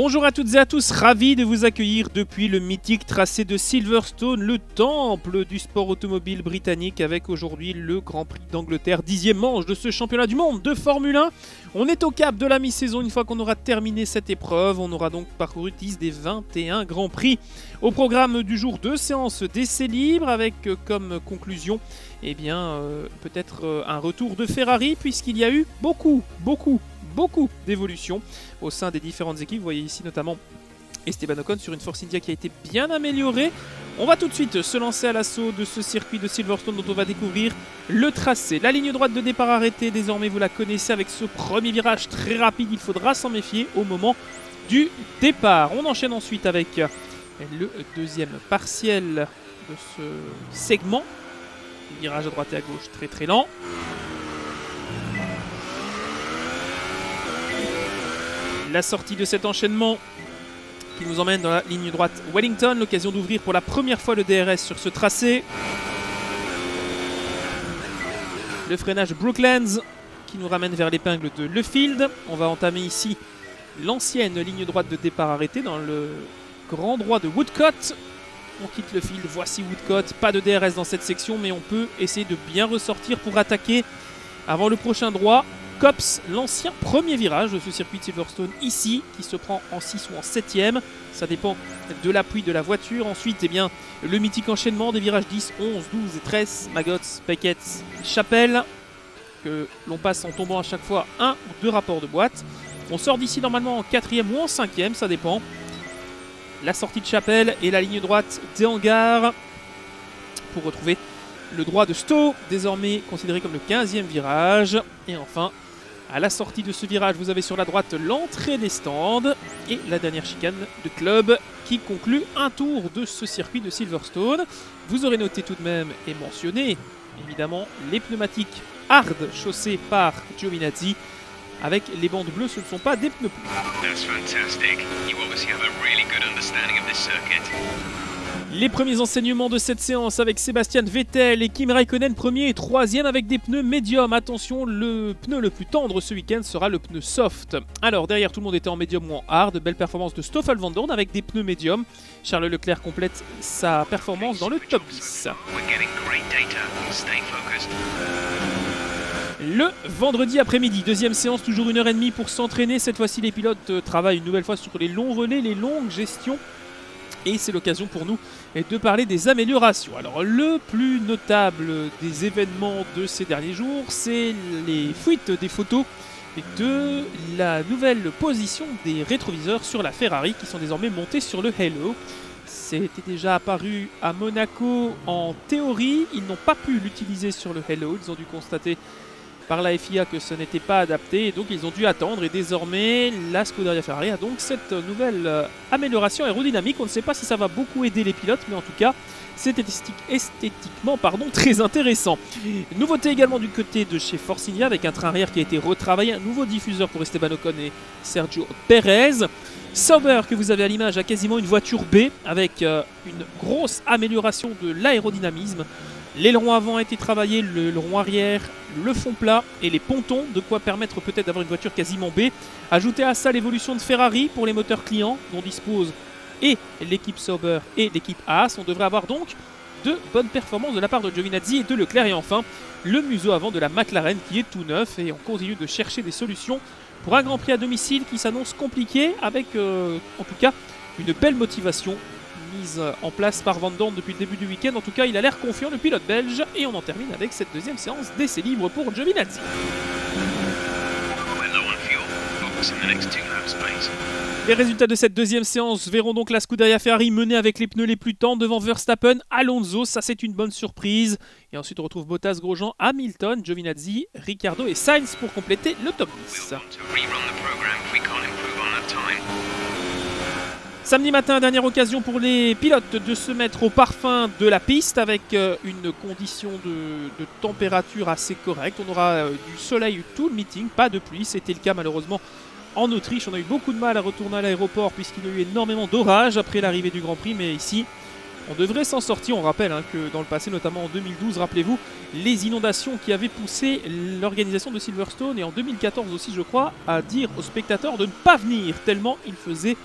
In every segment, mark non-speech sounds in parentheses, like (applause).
Bonjour à toutes et à tous, ravi de vous accueillir depuis le mythique tracé de Silverstone, le temple du sport automobile britannique, avec aujourd'hui le Grand Prix d'Angleterre, dixième manche de ce championnat du monde de Formule 1. On est au cap de la mi-saison, une fois qu'on aura terminé cette épreuve, on aura donc parcouru 10 des 21 Grands Prix. Au programme du jour, deux séances d'essais libres, avec comme conclusion, eh bien, euh, peut-être euh, un retour de Ferrari, puisqu'il y a eu beaucoup, beaucoup, beaucoup d'évolutions au sein des différentes équipes. Vous voyez ici notamment Esteban Ocon sur une Force India qui a été bien améliorée. On va tout de suite se lancer à l'assaut de ce circuit de Silverstone dont on va découvrir le tracé. La ligne droite de départ arrêtée, désormais vous la connaissez avec ce premier virage très rapide. Il faudra s'en méfier au moment du départ. On enchaîne ensuite avec le deuxième partiel de ce segment. Virage à droite et à gauche très très lent. La sortie de cet enchaînement qui nous emmène dans la ligne droite Wellington, l'occasion d'ouvrir pour la première fois le DRS sur ce tracé. Le freinage Brooklands qui nous ramène vers l'épingle de Lefield. On va entamer ici l'ancienne ligne droite de départ arrêtée dans le grand droit de Woodcott. On quitte le field, voici Woodcott. Pas de DRS dans cette section, mais on peut essayer de bien ressortir pour attaquer avant le prochain droit. Cops, l'ancien premier virage de ce circuit de Silverstone ici, qui se prend en 6 ou en 7ème. Ça dépend de l'appui de la voiture. Ensuite, eh bien, le mythique enchaînement des virages 10, 11, 12 et 13. Magots, Beckett, Chapelle, que l'on passe en tombant à chaque fois un ou deux rapports de boîte. On sort d'ici normalement en 4ème ou en 5ème, ça dépend. La sortie de Chapelle et la ligne droite des hangars pour retrouver le droit de Stowe, désormais considéré comme le 15e virage. Et enfin, à la sortie de ce virage, vous avez sur la droite l'entrée des stands et la dernière chicane de club qui conclut un tour de ce circuit de Silverstone. Vous aurez noté tout de même et mentionné évidemment les pneumatiques hard chaussés par Giovinazzi. Avec les bandes bleues, ce ne sont pas des pneus les premiers enseignements de cette séance avec Sébastien Vettel et Kim Raikkonen premier et troisième avec des pneus médiums. Attention, le pneu le plus tendre ce week-end sera le pneu soft. Alors derrière tout le monde était en médium ou en hard. Belle performance de Stoffel Van Dorn avec des pneus médiums. Charles Leclerc complète sa performance dans le top 10. Le vendredi après-midi, deuxième séance, toujours une heure et demie pour s'entraîner. Cette fois-ci, les pilotes travaillent une nouvelle fois sur les longs relais, les longues gestions et c'est l'occasion pour nous de parler des améliorations. Alors le plus notable des événements de ces derniers jours, c'est les fuites des photos de la nouvelle position des rétroviseurs sur la Ferrari qui sont désormais montés sur le Halo. C'était déjà apparu à Monaco en théorie, ils n'ont pas pu l'utiliser sur le Halo, ils ont dû constater par la FIA que ce n'était pas adapté et donc ils ont dû attendre et désormais la Scuderia Ferrari a donc cette nouvelle euh, amélioration aérodynamique. On ne sait pas si ça va beaucoup aider les pilotes mais en tout cas c'est esthétiquement pardon, (laughs) très intéressant. Nouveauté également du côté de chez Force India avec un train arrière qui a été retravaillé, un nouveau diffuseur pour Esteban Ocon et Sergio Perez. Sauber que vous avez à l'image a quasiment une voiture B avec euh, une grosse amélioration de l'aérodynamisme. L'aileron avant a été travaillé, le, rond arrière, le fond plat et les pontons, de quoi permettre peut-être d'avoir une voiture quasiment B. Ajoutez à ça l'évolution de Ferrari pour les moteurs clients dont dispose et l'équipe Sauber et l'équipe Haas. On devrait avoir donc de bonnes performances de la part de Giovinazzi et de Leclerc. Et enfin, le museau avant de la McLaren qui est tout neuf et on continue de chercher des solutions pour un Grand Prix à domicile qui s'annonce compliqué avec euh, en tout cas une belle motivation mise en place par Van Dorn depuis le début du week-end. En tout cas, il a l'air confiant, le pilote belge. Et on en termine avec cette deuxième séance d'essai libre pour Giovinazzi. Les résultats de cette deuxième séance verront donc la Scuderia Ferrari mener avec les pneus les plus tendres devant Verstappen, Alonso, ça c'est une bonne surprise. Et ensuite on retrouve Bottas, Grosjean, Hamilton, Giovinazzi, Ricciardo et Sainz pour compléter le top 10. Samedi matin, dernière occasion pour les pilotes de se mettre au parfum de la piste avec euh, une condition de, température assez correcte. On aura euh, du soleil tout le meeting, pas de pluie. C'était le cas malheureusement en Autriche. On a eu beaucoup de mal à retourner à l'aéroport puisqu'il y a eu énormément d'orages après l'arrivée du Grand Prix. Mais ici, on devrait s'en sortir. On rappelle hein, que dans le passé, notamment en 2012, rappelez-vous, les inondations qui avaient poussé l'organisation de Silverstone et en 2014 aussi, je crois, à dire aux spectateurs de ne pas venir tellement il faisait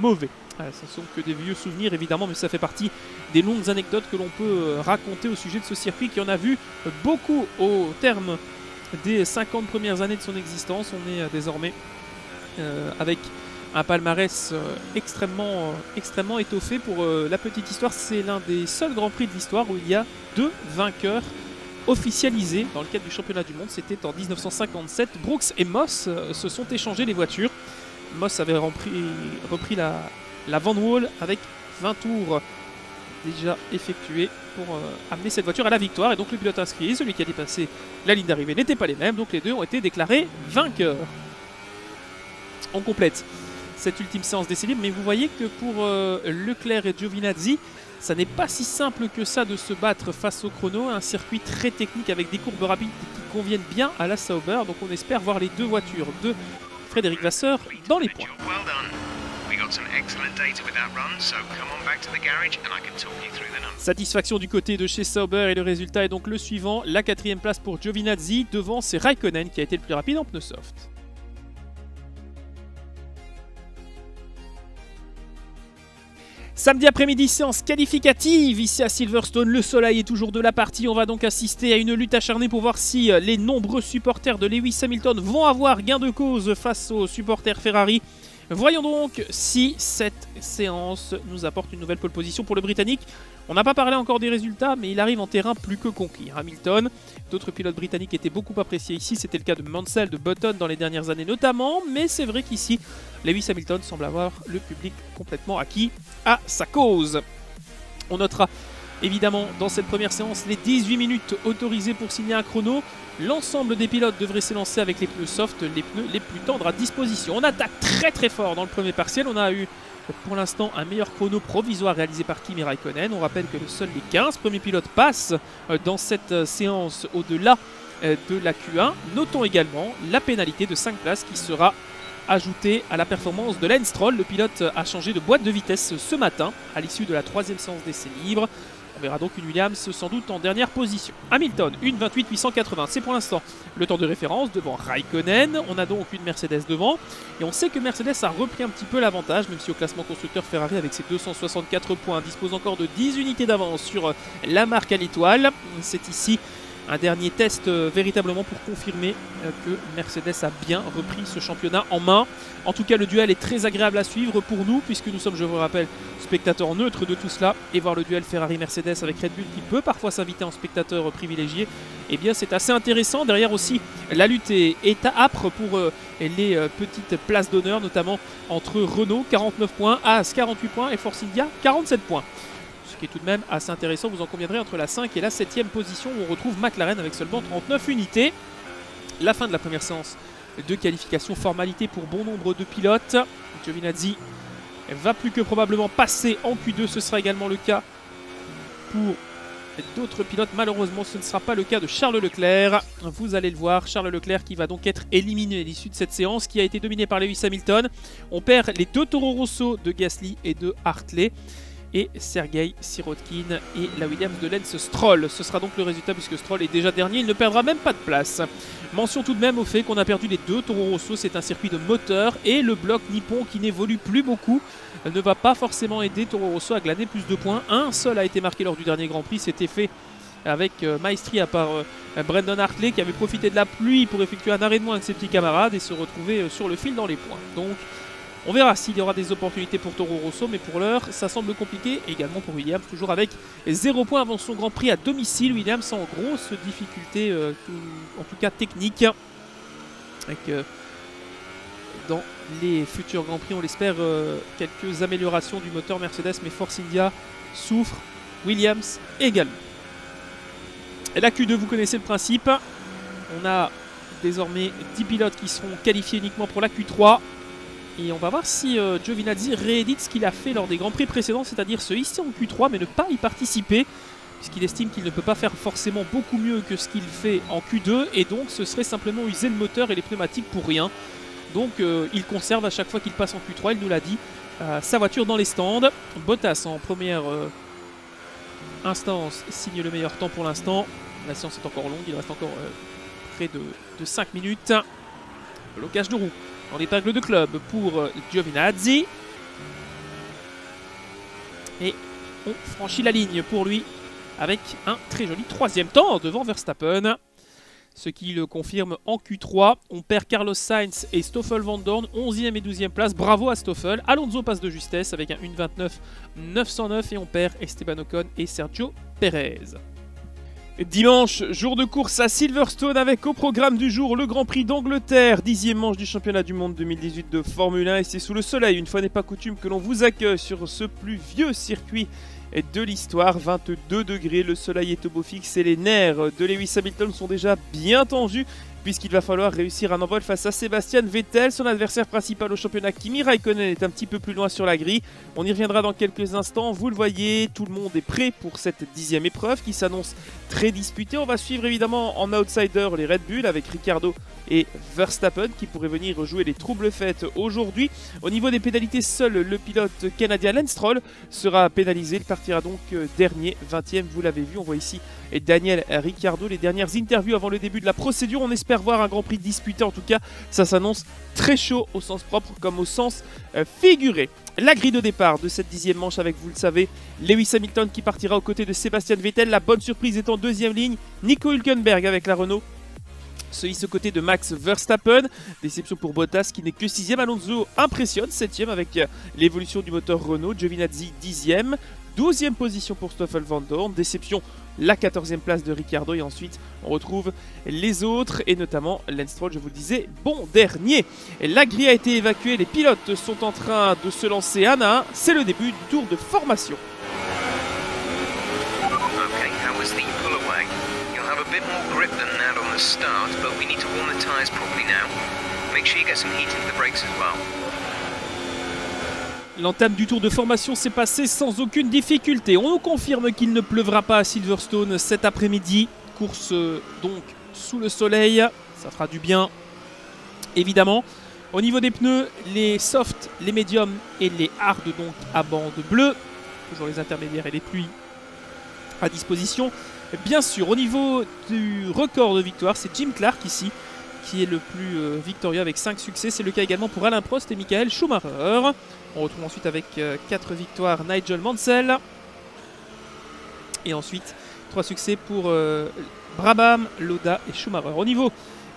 mauvais. Ce ce sont que des vieux souvenirs évidemment, mais ça fait partie des longues anecdotes que l'on peut euh, raconter au sujet de ce circuit qui en a vu beaucoup au terme des 50 premières années de son existence. On est euh, désormais euh, avec un palmarès extrêmement, extrêmement étoffé. Pour la petite histoire, c'est l'un des seuls Grands Prix de l'histoire où il y a deux vainqueurs officialisés dans le cadre du championnat du monde. C'était en 1957. Brooks et Moss se sont échangés les voitures. Moss avait repris, la, la Van Wall avec 20 tours déjà effectués pour euh, amener cette voiture à la victoire. Et donc le pilote inscrit, celui qui a dépassé la ligne d'arrivée n'était pas les mêmes, donc les deux ont été déclarés vainqueurs. On complète cette ultime séance d'essai libre, mais vous voyez que pour euh, Leclerc et Giovinazzi, ça n'est pas si simple que ça de se battre face au chrono, un circuit très technique avec des courbes rapides qui conviennent bien à la Sauber, donc on espère voir les deux voitures de Frédéric Vasseur dans les points. Satisfaction du côté de chez Sauber et le résultat est donc le suivant. La quatrième place pour Giovinazzi devant c'est Raikkonen qui a été le plus rapide en pneus soft. Samedi après-midi, séance qualificative ici à Silverstone. Le soleil est toujours de la partie. On va donc assister à une lutte acharnée pour voir si euh, les nombreux supporters de Lewis Hamilton vont avoir gain de cause face aux supporters Ferrari. Voyons donc si cette séance nous apporte une nouvelle pole position pour le Britannique. On n'a pas parlé encore des résultats, mais il arrive en terrain plus que conquis. Hamilton, d'autres pilotes britanniques étaient beaucoup appréciés ici. C'était le cas de Mansell, de Button dans les dernières années notamment. Mais c'est vrai qu'ici, Lewis Hamilton semble avoir le public complètement acquis à sa cause. On notera évidemment dans cette première séance les 18 minutes autorisées pour signer un chrono. L'ensemble des pilotes devraient s'élancer avec les pneus soft, les pneus les plus tendres à disposition. On attaque très très fort dans le premier partiel. On a eu pour l'instant un meilleur chrono provisoire réalisé par Kimi Raikkonen. On rappelle que seuls les 15 premiers pilotes passent euh, dans cette euh, séance au-delà euh, de la Q1. Notons également la pénalité de 5 places qui sera ajoutée à la performance de Lance Stroll. Le pilote a changé de boîte de vitesse ce matin à l'issue de la troisième séance d'essai libre. Verra donc une Williams sans doute en dernière position. Hamilton, une 28 880, c'est pour l'instant le temps de référence devant Raikkonen. On a donc une Mercedes devant. Et on sait que Mercedes a repris un petit peu l'avantage, même si au classement constructeur Ferrari avec ses 264 points dispose encore de 10 unités d'avance sur la marque à l'étoile. C'est ici un dernier test euh, véritablement pour confirmer euh, que Mercedes a bien repris ce championnat en main. En tout cas, le duel est très agréable à suivre pour nous, puisque nous sommes, je vous rappelle, spectateurs neutres de tout cela. Et voir le duel Ferrari-Mercedes avec Red Bull qui peut parfois s'inviter en spectateur privilégié, eh bien c'est assez intéressant. Derrière aussi, la lutte est, âpre pour euh, les petites places d'honneur, notamment entre Renault, 49 points, As, 48 points, et Force India, 47 points qui est tout de même assez intéressant, vous en conviendrez, entre la 5 et la 7 position où on retrouve McLaren avec seulement 39 unités. La fin de la première séance de qualification, formalité pour bon nombre de pilotes. Giovinazzi va plus que probablement passer en Q2, ce sera également le cas pour d'autres pilotes. Malheureusement, ce ne sera pas le cas de Charles Leclerc. Vous allez le voir, Charles Leclerc qui va donc être éliminé à l'issue de cette séance qui a été dominée par Lewis Hamilton. On perd les deux taureaux Rosso de Gasly et de Hartley et Sergei Sirotkin et la Williams de Lens Stroll. Ce sera donc le résultat puisque Stroll est déjà dernier, il ne perdra même pas de place. Mention tout de même au fait qu'on a perdu les deux Toro Rosso, c'est un circuit de moteur et le bloc nippon qui n'évolue plus beaucoup ne va pas forcément aider Toro Rosso à glaner plus de points. Un seul a été marqué lors du dernier Grand Prix, c'était fait avec euh, maestrie à part euh, Brandon Hartley qui avait profité de la pluie pour effectuer un arrêt de moins avec ses petits camarades et se retrouver euh, sur le fil dans les points. Donc on verra s'il y aura des opportunités pour Toro Rosso, mais pour l'heure, ça semble compliqué. Également pour Williams, toujours avec 0 points avant son Grand Prix à domicile. Williams en grosse difficulté, euh, en tout cas technique. Euh, dans les futurs Grands Prix, on l'espère, euh, quelques améliorations du moteur Mercedes, mais Force India souffre. Williams également. La Q2, vous connaissez le principe. On a désormais 10 pilotes qui seront qualifiés uniquement pour la Q3. Et on va voir si euh, Giovinazzi réédite ce qu'il a fait lors des Grands Prix précédents, c'est-à-dire se hisser en Q3 mais ne pas y participer, puisqu'il estime qu'il ne peut pas faire forcément beaucoup mieux que ce qu'il fait en Q2, et donc ce serait simplement user le moteur et les pneumatiques pour rien. Donc euh, il conserve à chaque fois qu'il passe en Q3, il nous l'a dit, euh, sa voiture dans les stands. Bottas en première Instance signe le meilleur temps pour l'instant. La séance est encore longue, il reste encore près de, de 5 minutes. Blocage de roue en épingle de club pour euh, Giovinazzi. Et on franchit la ligne pour lui avec un très joli troisième temps devant Verstappen. Ce qui le confirme en Q3. On perd Carlos Sainz et Stoffel Van Dorn, 11e et 12e place. Bravo à Stoffel. Alonso passe de justesse avec un 1.29 909 et on perd Esteban Ocon et Sergio Perez. Dimanche, jour de course à Silverstone avec au programme du jour le Grand Prix d'Angleterre, dixième manche du championnat du monde 2018 de Formule 1 et c'est sous le soleil, une fois n'est pas coutume, que l'on vous accueille sur ce plus vieux circuit de l'histoire. 22 degrés, le soleil est au beau fixe et les nerfs de Lewis Hamilton sont déjà bien tendus puisqu'il va falloir réussir un envol face à Sébastien Vettel. Son adversaire principal au championnat, Kimi Raikkonen, est un petit peu plus loin sur la grille. On y reviendra dans quelques instants. Vous le voyez, tout le monde est prêt pour cette dixième épreuve qui s'annonce très disputée. On va suivre évidemment en outsider les Red Bull avec Ricardo et Verstappen qui pourraient venir jouer les troubles faites aujourd'hui. Au niveau des pénalités, seul le pilote canadien Lance Stroll sera pénalisé. Il partira donc euh, dernier, 20e, vous l'avez vu. On voit ici Daniel Ricciardo. Les dernières interviews avant le début de la procédure. On espère voir un Grand Prix disputé. En tout cas, ça s'annonce très chaud au sens propre comme au sens euh, figuré. La grille de départ de cette dixième manche avec, vous le savez, Lewis Hamilton qui partira aux côtés de Sébastien Vettel. La bonne surprise est en deuxième ligne. Nico Hülkenberg avec la Renault se hisse aux côtés de Max Verstappen. Déception pour Bottas qui n'est que 6ème. Alonso impressionne, 7ème avec euh, l'évolution du moteur Renault. Giovinazzi 10ème. 12e position pour Stoffel Van Dorn. Déception, la 14e place de Ricciardo. Et ensuite, on retrouve les autres, et notamment Lance Stroll, je vous le disais, bon dernier. La grille a été évacuée, les pilotes sont en train de se lancer un à un. C'est le début du tour de formation. Make sure you get some heat the brakes as. L'entame du tour de formation s'est passée sans aucune difficulté. On nous confirme qu'il ne pleuvra pas à Silverstone cet après-midi. Course euh, donc sous le soleil, ça fera du bien évidemment. Au niveau des pneus, les softs, les médiums et les hard donc à bande bleue. Toujours les intermédiaires et les pluies à disposition. Bien sûr, au niveau du record de victoire, c'est Jim Clark ici qui est le plus euh, victorieux avec 5 succès. C'est le cas également pour Alain Prost et Michael Schumacher. On retrouve ensuite avec 4 victoires Nigel Mansell. Et ensuite 3 succès pour euh, Brabham, Loda et Schumacher. Au niveau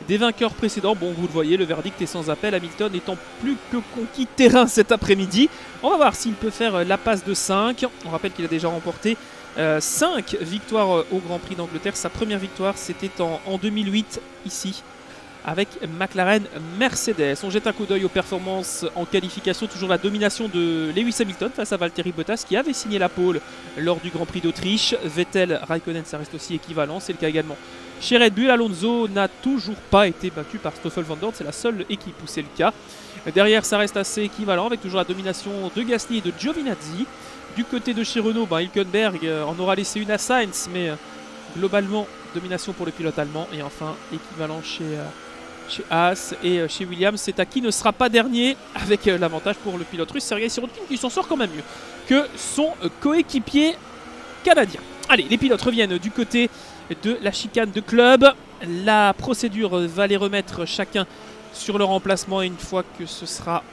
des vainqueurs précédents, bon vous le voyez, le verdict est sans appel. Hamilton étant plus que conquis terrain cet après-midi. On va voir s'il peut faire euh, la passe de 5. On rappelle qu'il a déjà remporté 5 victoires au Grand Prix d'Angleterre. Sa première victoire c'était en, en 2008 ici avec McLaren Mercedes. On jette un coup d'œil aux performances en qualification, toujours la domination de Lewis Hamilton face à Valtteri Bottas qui avait signé la pole lors du Grand Prix d'Autriche. Vettel, Raikkonen, ça reste aussi équivalent, c'est le cas également. Chez Red Bull, Alonso n'a toujours pas été battu par Stoffel Van Dorn, c'est la seule équipe où c'est le cas. Derrière, ça reste assez équivalent avec toujours la domination de Gasly et de Giovinazzi. Du côté de chez Renault, bah, Hülkenberg euh, en aura laissé une à Sainz, mais euh, globalement, domination pour le pilote allemand. Et enfin, équivalent chez, euh, chez Haas et euh, chez Williams. C'est à qui ne sera pas dernier (laughs) avec euh, l'avantage pour le pilote russe Sergei Sirotkin qui s'en sort quand même mieux que son euh, coéquipier canadien. Allez, les pilotes reviennent du côté de la chicane de club. La procédure va les remettre chacun sur leur emplacement et une fois que ce sera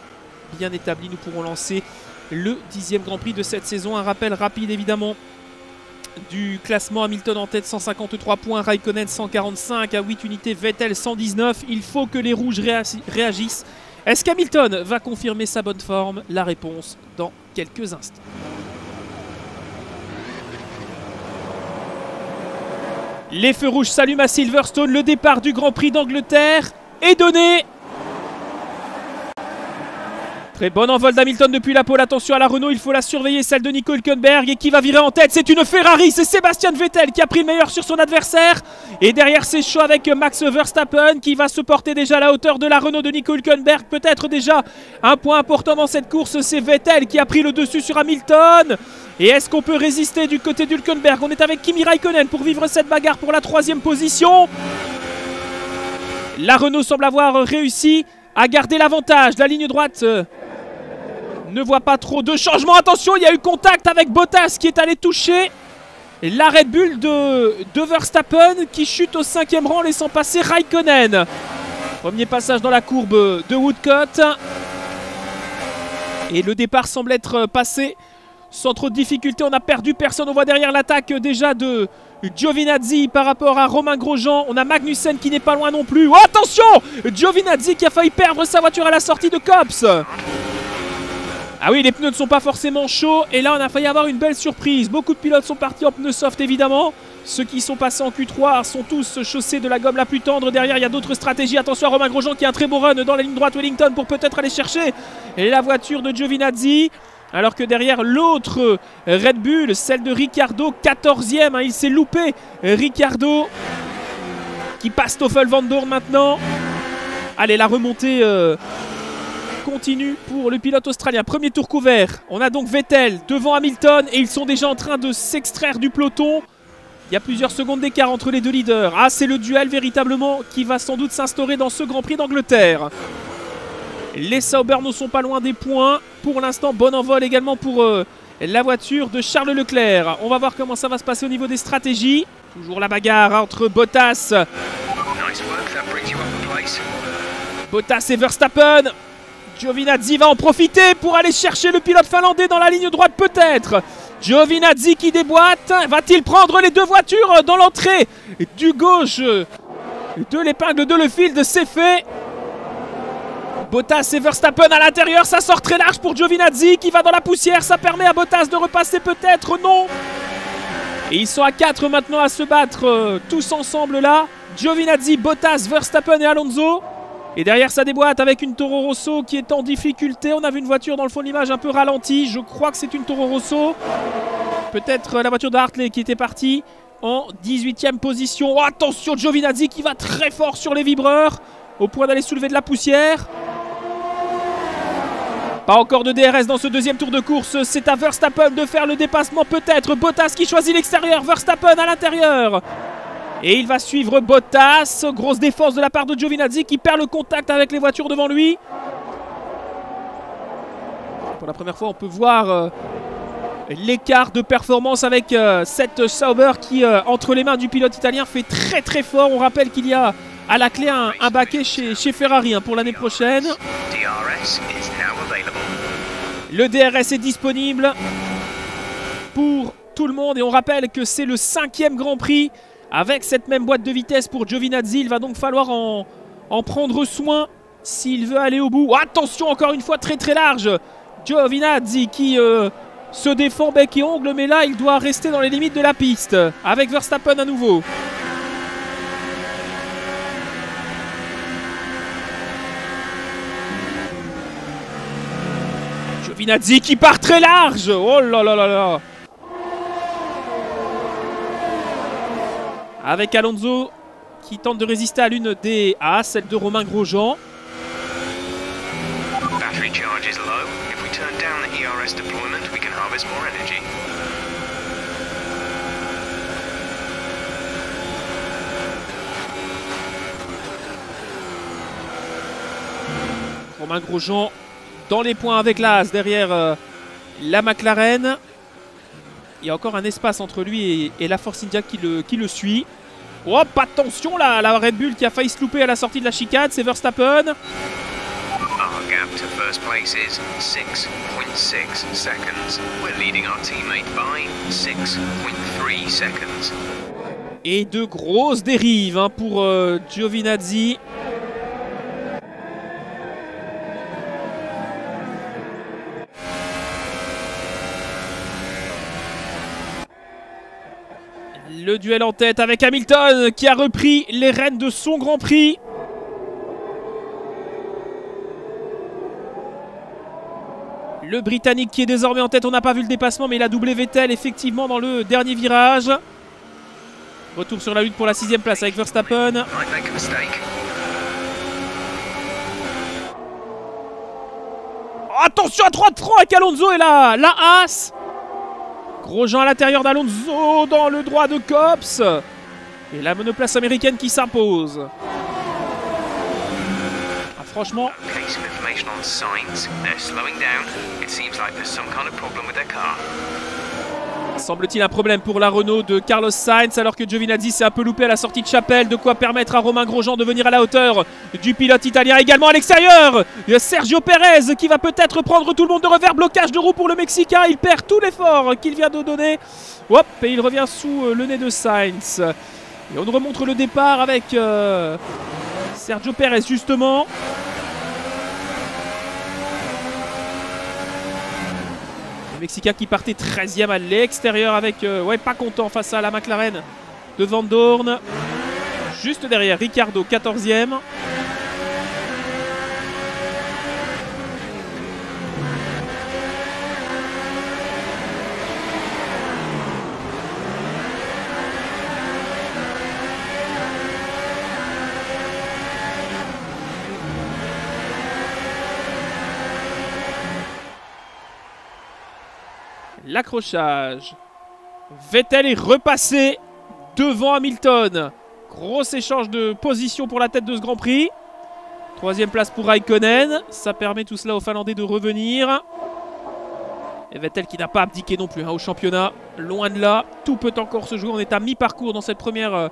bien établi, nous pourrons lancer le dixième Grand Prix de cette saison. Un rappel rapide évidemment du classement Hamilton en tête 153 points, Raikkonen 145 à 8 unités, Vettel 119. Il faut que les rouges réagissent. Est-ce qu'Hamilton va confirmer sa bonne forme? La réponse dans quelques instants. Les feux rouges s'allument à Silverstone. Le départ du Grand Prix d'Angleterre est donné. Très bon envol d'Hamilton depuis la pole. Attention à la Renault, il faut la surveiller, celle de Nico Hülkenberg. Et qui va virer en tête C'est une Ferrari, c'est Sébastien Vettel qui a pris le meilleur sur son adversaire. Et derrière, c'est chaud avec Max Verstappen qui va se porter déjà à la hauteur de la Renault de Nico Hülkenberg. Peut-être déjà un point important dans cette course, c'est Vettel qui a pris le dessus sur Hamilton. Et est-ce qu'on peut résister du côté d'Hülkenberg? On est avec Kimi Raikkonen pour vivre cette bagarre pour la troisième position. La Renault semble avoir réussi à garder l'avantage. La ligne droite euh, ne voit pas trop de changements. Attention, il y a eu contact avec Bottas qui est allé toucher la Red Bull de, de Verstappen qui chute au cinquième rang laissant passer Raikkonen. Premier passage dans la courbe de Woodcott. Et le départ semble être passé sans trop de difficultés. On a perdu personne. On voit derrière l'attaque déjà de Giovinazzi par rapport à Romain Grosjean. On a Magnussen qui n'est pas loin non plus. Oh, attention Giovinazzi qui a failli perdre sa voiture à la sortie de Cops. Ah oui, les pneus ne sont pas forcément chauds. Et là, on a failli avoir une belle surprise. Beaucoup de pilotes sont partis en pneus soft, évidemment. Ceux qui sont passés en Q3 sont tous chaussés de la gomme la plus tendre. Derrière, il y a d'autres stratégies. Attention à Romain Grosjean qui a un très beau run dans la ligne droite Wellington pour peut-être aller chercher la voiture de Giovinazzi. Alors que derrière l'autre Red Bull, celle de Ricardo, 14e, hein, il s'est loupé. Ricardo qui passe Stoffel Van Dorn maintenant. Allez, la remontée euh, continue pour le pilote australien. Premier tour couvert. On a donc Vettel devant Hamilton et ils sont déjà en train de s'extraire du peloton. Il y a plusieurs secondes d'écart entre les deux leaders. Ah, c'est le duel véritablement qui va sans doute s'instaurer dans ce Grand Prix d'Angleterre. Les Sauber ne sont pas loin des points. Pour l'instant, bon envol également pour euh, la voiture de Charles Leclerc. On va voir comment ça va se passer au niveau des stratégies. Toujours la bagarre entre Bottas. Bottas et Verstappen. Giovinazzi va en profiter pour aller chercher le pilote finlandais dans la ligne droite peut-être. Giovinazzi qui déboîte. Va-t-il prendre les deux voitures dans l'entrée du gauche de l'épingle de Le Field C'est fait. Bottas et Verstappen à l'intérieur, ça sort très large pour Giovinazzi qui va dans la poussière, ça permet à Bottas de repasser peut-être, non Et ils sont à 4 maintenant à se battre euh, tous ensemble là. Giovinazzi, Bottas, Verstappen et Alonso. Et derrière ça déboîte avec une Toro Rosso qui est en difficulté. On a vu une voiture dans le fond de l'image un peu ralentie. Je crois que c'est une Toro Rosso. Peut-être la voiture de Hartley qui était partie en 18ème position. Oh, attention Giovinazzi qui va très fort sur les vibreurs au point d'aller soulever de la poussière. Pas encore de DRS dans ce deuxième tour de course. C'est à Verstappen de faire le dépassement peut-être. Bottas qui choisit l'extérieur. Verstappen à l'intérieur. Et il va suivre Bottas. Grosse défense de la part de Giovinazzi qui perd le contact avec les voitures devant lui. Pour la première fois, on peut voir euh, l'écart de performance avec euh, cette Sauber qui, euh, entre les mains du pilote italien, fait très très fort. On rappelle qu'il y a à la clé un, baquet chez, chez Ferrari hein, pour l'année prochaine. Le DRS est disponible pour tout le monde et on rappelle que c'est le cinquième Grand Prix avec cette même boîte de vitesse pour Giovinazzi. Il va donc falloir en, prendre soin s'il veut aller au bout. attention, encore une fois, très très large. Giovinazzi qui euh, se défend bec et ongle, mais là il doit rester dans les limites de la piste avec Verstappen à nouveau. Giovinazzi qui part très large. Oh là là là là. Avec Alonso qui tente de résister à l'une des A, celle de Romain Grosjean. Romain Grosjean dans les points avec l'As derrière euh, la McLaren. Il y a encore un espace entre lui et, la Force India qui le, qui le suit. Oh, pas de tension là, la Red Bull qui a failli se louper à la sortie de la chicane, c'est Verstappen. Et de grosses dérives hein, pour euh, Giovinazzi. Le duel en tête avec Hamilton qui a repris les rênes de son Grand Prix. Le Britannique qui est désormais en tête, on n'a pas vu le dépassement mais il a doublé Vettel effectivement dans le dernier virage. Retour sur la lutte pour la sixième place avec Verstappen. attention à 3 de front avec Alonso et là, la As Grosjean à l'intérieur d'Alonso dans le droit de Cops. Et la monoplace américaine qui s'impose. Ah, franchement. Semble-t-il un problème pour la Renault de Carlos Sainz alors que Giovinazzi s'est un peu loupé à la sortie de Chapelle. De quoi permettre à Romain Grosjean de venir à la hauteur du pilote italien également à l'extérieur. Sergio Perez qui va peut-être prendre tout le monde de revers. Blocage de roue pour le Mexicain. Il perd tout l'effort qu'il vient de donner. Hop, et il revient sous euh, le nez de Sainz. Et on remontre le départ avec euh, Sergio Perez justement. Mexicain qui partait 13e à l'extérieur avec, euh, ouais, pas content face à la McLaren de Van Dorn. Juste derrière, Ricardo 14e. L'accrochage. Vettel est repassé devant Hamilton. Gros échange de position pour la tête de ce Grand Prix. Troisième place pour Raikkonen. Ça permet tout cela aux Finlandais de revenir. Et Vettel qui n'a pas abdiqué non plus hein, au championnat. Loin de là. Tout peut encore se jouer. On est à mi-parcours dans cette première euh,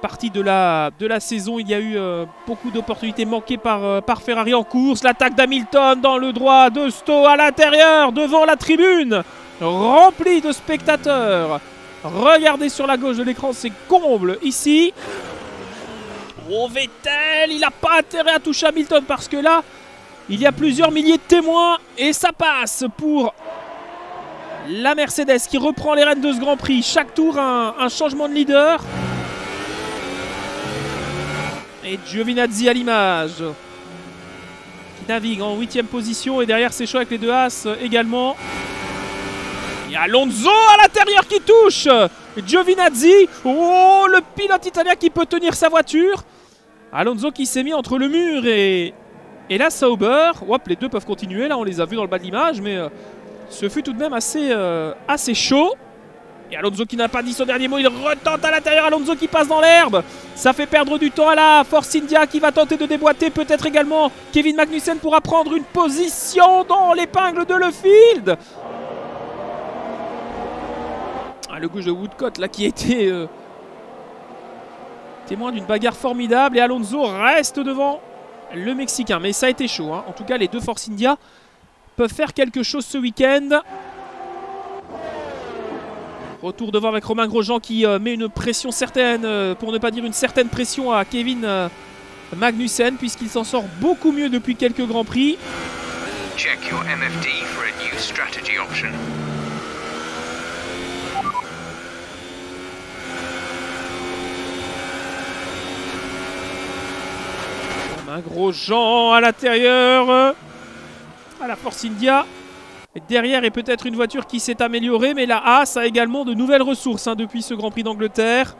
partie de la, saison. Il y a eu euh, beaucoup d'opportunités manquées par, euh, par Ferrari en course. L'attaque d'Hamilton dans le droit de Stowe à l'intérieur, devant la tribune, remplie de spectateurs. Regardez sur la gauche de l'écran, c'est comble ici. Oh Vettel, il n'a pas intérêt à toucher Hamilton parce que là, il y a plusieurs milliers de témoins et ça passe pour la Mercedes qui reprend les rênes de ce Grand Prix. Chaque tour, un changement de leader. Et Giovinazzi à l'image. Qui navigue en huitième position. Et derrière, c'est chaud avec les deux As également. Et Alonso à l'intérieur qui touche. Giovinazzi. Oh, le pilote italien qui peut tenir sa voiture. Alonso qui s'est mis entre le mur et, et la Sauber. Hop, les deux peuvent continuer. Là, on les a vus dans le bas de l'image. Mais euh, ce fut tout de même assez, euh, assez chaud. Et Alonso qui n'a pas dit son dernier mot, il retente à l'intérieur, Alonso qui passe dans l'herbe. Ça fait perdre du temps à la Force India qui va tenter de déboîter. Peut-être également Kevin Magnussen pourra prendre une position dans l'épingle de Le Field. Ah, le gauche de Woodcott là qui était euh, témoin d'une bagarre formidable. Et Alonso reste devant le Mexicain. Mais ça a été chaud. Hein. En tout cas, les deux Force India peuvent faire quelque chose ce week-end. Retour devant avec Romain Grosjean qui euh, met une pression certaine, euh, pour ne pas dire une certaine pression à Kevin euh, Magnussen, puisqu'il s'en sort beaucoup mieux depuis quelques Grands Prix. Check your MFD for a new strategy option. Romain Grosjean à l'intérieur, à la Force India. Derrière est peut-être une voiture qui s'est améliorée, mais la Haas a également de nouvelles ressources hein, depuis ce Grand Prix d'Angleterre.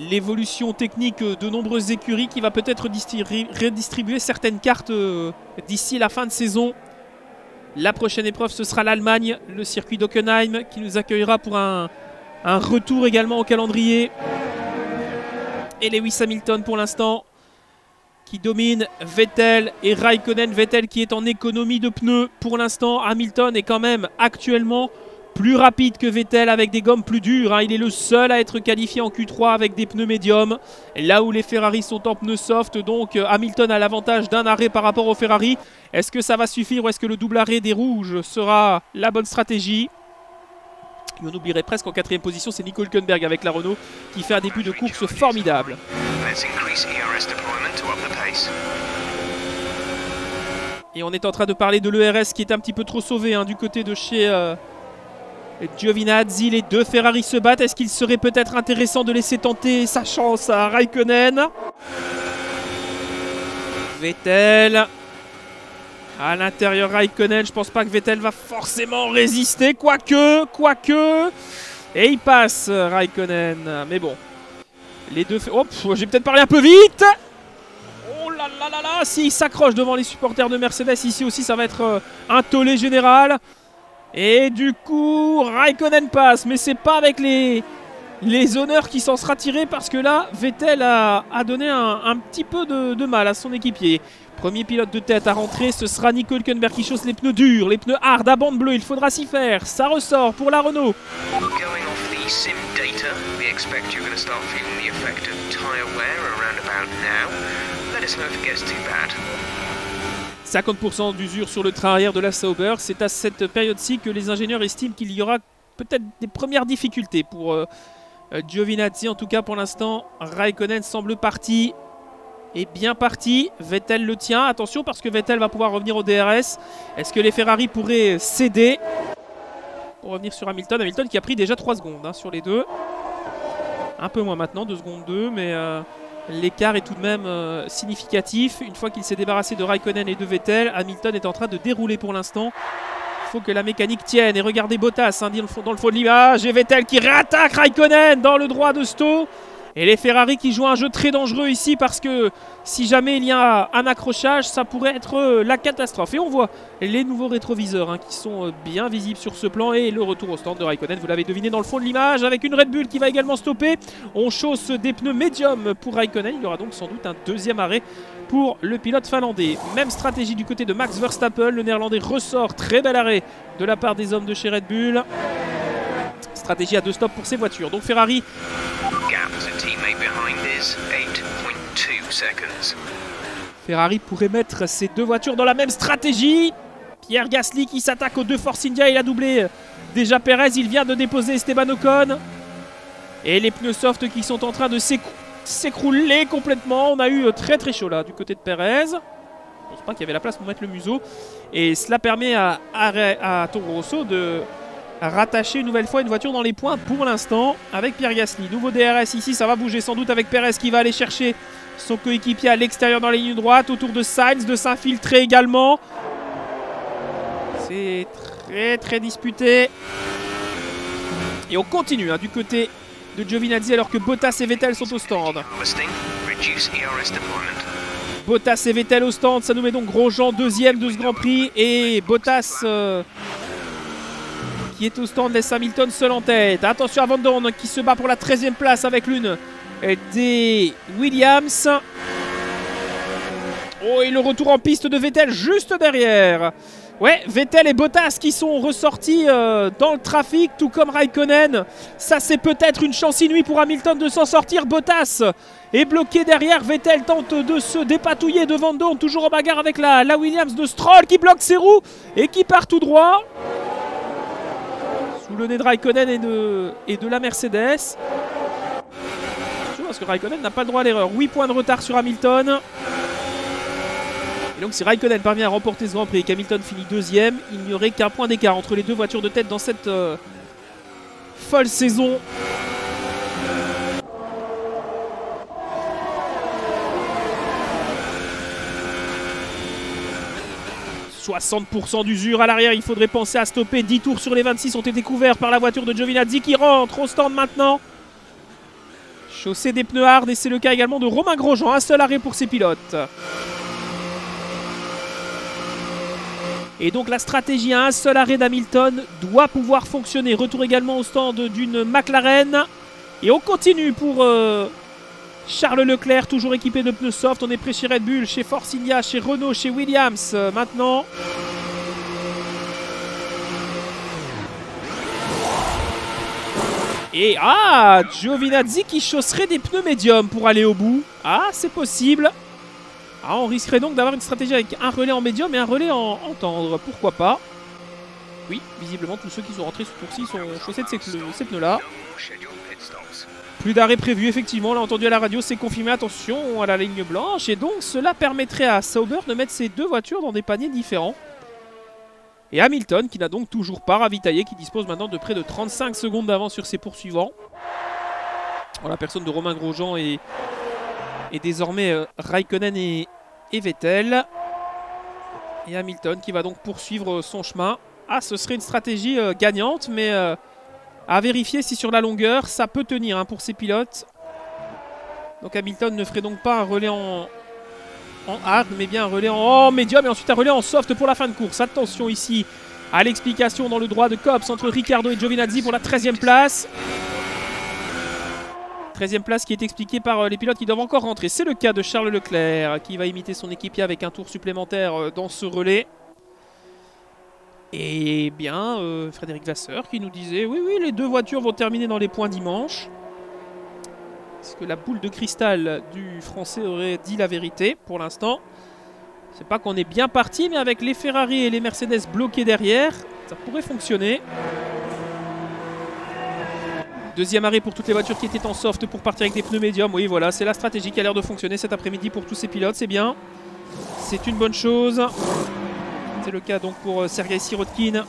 L'évolution technique de nombreuses écuries qui va peut-être redistribuer certaines cartes euh, d'ici la fin de saison. La prochaine épreuve, ce sera l'Allemagne, le circuit d'Ockenheim qui nous accueillera pour un, un retour également au calendrier. Et Lewis Hamilton pour l'instant qui domine Vettel et Raikkonen. Vettel qui est en économie de pneus pour l'instant. Hamilton est quand même actuellement plus rapide que Vettel avec des gommes plus dures. Hein. Il est le seul à être qualifié en Q3 avec des pneus médiums. Là où les Ferrari sont en pneus soft, donc euh, Hamilton a l'avantage d'un arrêt par rapport aux Ferrari. Est-ce que ça va suffire ou est-ce que le double arrêt des rouges sera la bonne stratégie? Et on oublierait presque en quatrième position, c'est Nico Hülkenberg avec la Renault qui fait un début de course formidable. Et on est en train de parler de l'ERS qui est un petit peu trop sauvé hein, du côté de chez euh, Giovinazzi. Les deux Ferrari se battent. Est-ce qu'il serait peut-être intéressant de laisser tenter sa chance à Raikkonen? Vettel. À l'intérieur Raikkonen, je pense pas que Vettel va forcément résister. Quoique, quoique. Et il passe Raikkonen. Mais bon. Les deux... Hop, j'ai peut-être parlé un peu vite là là là là S'il s'accroche devant les supporters de Mercedes, ici aussi, ça va être euh, un tollé général. Et du coup, Raikkonen passe, mais c'est pas avec les, les honneurs qui s'en sera tiré parce que là, Vettel a, donné un, petit peu de, mal à son équipier. Premier pilote de tête à rentrer, ce sera Nico Hülkenberg qui chausse les pneus durs, les pneus hard à bande bleue, il faudra s'y faire. Ça ressort pour la Renault. sim data, we expect you're going to start feeling the effect of tire wear around about now. Let us know if it gets too bad. 50% d'usure sur le train arrière de la Sauber. C'est à cette période-ci que les ingénieurs estiment qu'il y aura peut-être des premières difficultés pour euh, euh, Giovinazzi. En tout cas, pour l'instant, Raikkonen semble parti. Et bien parti. Vettel le tient. Attention parce que Vettel va pouvoir revenir au DRS. Est-ce que les Ferrari pourraient céder pour revenir sur Hamilton. Hamilton qui a pris déjà 3 secondes hein, sur les deux. Un peu moins maintenant, 2 secondes 2, mais euh, l'écart est tout de même euh, significatif. Une fois qu'il s'est débarrassé de Raikkonen et de Vettel, Hamilton est en train de dérouler pour l'instant. Il faut que la mécanique tienne. Et regardez Bottas hein, dans le fond de l'image. Et Vettel qui réattaque Raikkonen dans le droit de Sto. Et les Ferrari qui jouent un jeu très dangereux ici parce que si jamais il y a un accrochage, ça pourrait être euh, la catastrophe. Et on voit les nouveaux rétroviseurs hein, qui sont euh, bien visibles sur ce plan et le retour au stand de Raikkonen, vous l'avez deviné dans le fond de l'image, avec une Red Bull qui va également stopper. On chausse des pneus médiums pour Raikkonen, il y aura donc sans doute un deuxième arrêt pour le pilote finlandais. Même stratégie du côté de Max Verstappen, le néerlandais ressort, très bel arrêt de la part des hommes de chez Red Bull. Stratégie à deux stops pour ces voitures. Donc Ferrari Ferrari pourrait mettre ces deux voitures dans la même stratégie. Pierre Gasly qui s'attaque aux deux Force India. Il a doublé déjà Perez. Il vient de déposer Esteban Ocon. Et les pneus soft qui sont en train de s'écrouler complètement. On a eu très très chaud là du côté de Perez. Je pense pas qu'il y avait la place pour mettre le museau. Et cela permet à, à, à de rattacher une nouvelle fois une voiture dans les points pour l'instant avec Pierre Gasly. Nouveau DRS ici, ça va bouger sans doute avec Perez qui va aller chercher son coéquipier à l'extérieur dans la ligne droite, autour de Sainz, de s'infiltrer également. C'est très très disputé. Et on continue hein, du côté de Giovinazzi alors que Bottas et Vettel sont au stand. Bottas et Vettel au stand, ça nous met donc Grosjean deuxième de ce Grand Prix et Bottas euh, qui est au stand laisse Hamilton seul en tête. Attention à Van Dorn qui se bat pour la 13e place avec l'une des Williams. Oh, et le retour en piste de Vettel juste derrière. Ouais, Vettel et Bottas qui sont ressortis euh, dans le trafic, tout comme Raikkonen. Ça, c'est peut-être une chance inouïe pour Hamilton de s'en sortir. Bottas est bloqué derrière. Vettel tente de se dépatouiller devant Dorn, toujours en bagarre avec la, la Williams de Stroll qui bloque ses roues et qui part tout droit. Le nez de Raikkonen et de, et de la Mercedes parce que Raikkonen n'a pas le droit à l'erreur. 8 points de retard sur Hamilton. Et donc si Raikkonen parvient à remporter ce Grand Prix et qu'Hamilton finit deuxième, il n'y aurait qu'un point d'écart entre les deux voitures de tête dans cette euh, folle saison. « 60% d'usure à l'arrière, il faudrait penser à stopper. 10 tours sur les 26 ont été couverts par la voiture de Giovinazzi qui rentre au stand maintenant. Chaussée des pneus hard et c'est le cas également de Romain Grosjean. Un seul arrêt pour ses pilotes. Et donc la stratégie à un seul arrêt d'Hamilton doit pouvoir fonctionner. Retour également au stand d'une McLaren. Et on continue pour euh, Charles Leclerc, toujours équipé de pneus soft. On est prêt chez Red Bull, chez Force India, chez Renault, chez Williams euh, maintenant. Et ah, Giovinazzi qui chausserait des pneus médiums pour aller au bout. Ah, c'est possible. Ah, on risquerait donc d'avoir une stratégie avec un relais en médium et un relais en, tendre. Pourquoi pas Oui, visiblement tous ceux qui sont rentrés ce tour-ci sont chaussés de ces, pneus-là. Plus d'arrêt prévu, effectivement. On l'a entendu à la radio, c'est confirmé. Attention à la ligne blanche. Et donc, cela permettrait à Sauber de mettre ces deux voitures dans des paniers différents. Et Hamilton qui n'a donc toujours pas ravitaillé, qui dispose maintenant de près de 35 secondes d'avance sur ses poursuivants. En la personne de Romain Grosjean et, et désormais euh, Raikkonen et, Vettel. Et Hamilton qui va donc poursuivre son chemin. Ah, ce serait une stratégie euh, gagnante, mais euh, à vérifier si sur la longueur, ça peut tenir hein, pour ses pilotes. Donc Hamilton ne ferait donc pas un relais en, hard, mais bien un relais en médium et ensuite un relais en soft pour la fin de course. Attention ici à l'explication dans le droit de Cops entre Ricardo et Giovinazzi pour la 13e place. 13e place qui est expliquée par euh, les pilotes qui doivent encore rentrer. C'est le cas de Charles Leclerc qui va imiter son équipier avec un tour supplémentaire euh, dans ce relais. Et bien, euh, Frédéric Vasseur qui nous disait oui, oui, les deux voitures vont terminer dans les points dimanche. Est-ce que la boule de cristal du français aurait dit la vérité pour l'instant? C'est pas qu'on est bien parti, mais avec les Ferrari et les Mercedes bloqués derrière, ça pourrait fonctionner. Deuxième arrêt pour toutes les voitures qui étaient en soft pour partir avec des pneus médiums. Oui, voilà, c'est la stratégie qui a l'air de fonctionner cet après-midi pour tous ces pilotes. C'est bien. C'est une bonne chose. C'est le cas donc pour euh, Sergei Sirotkin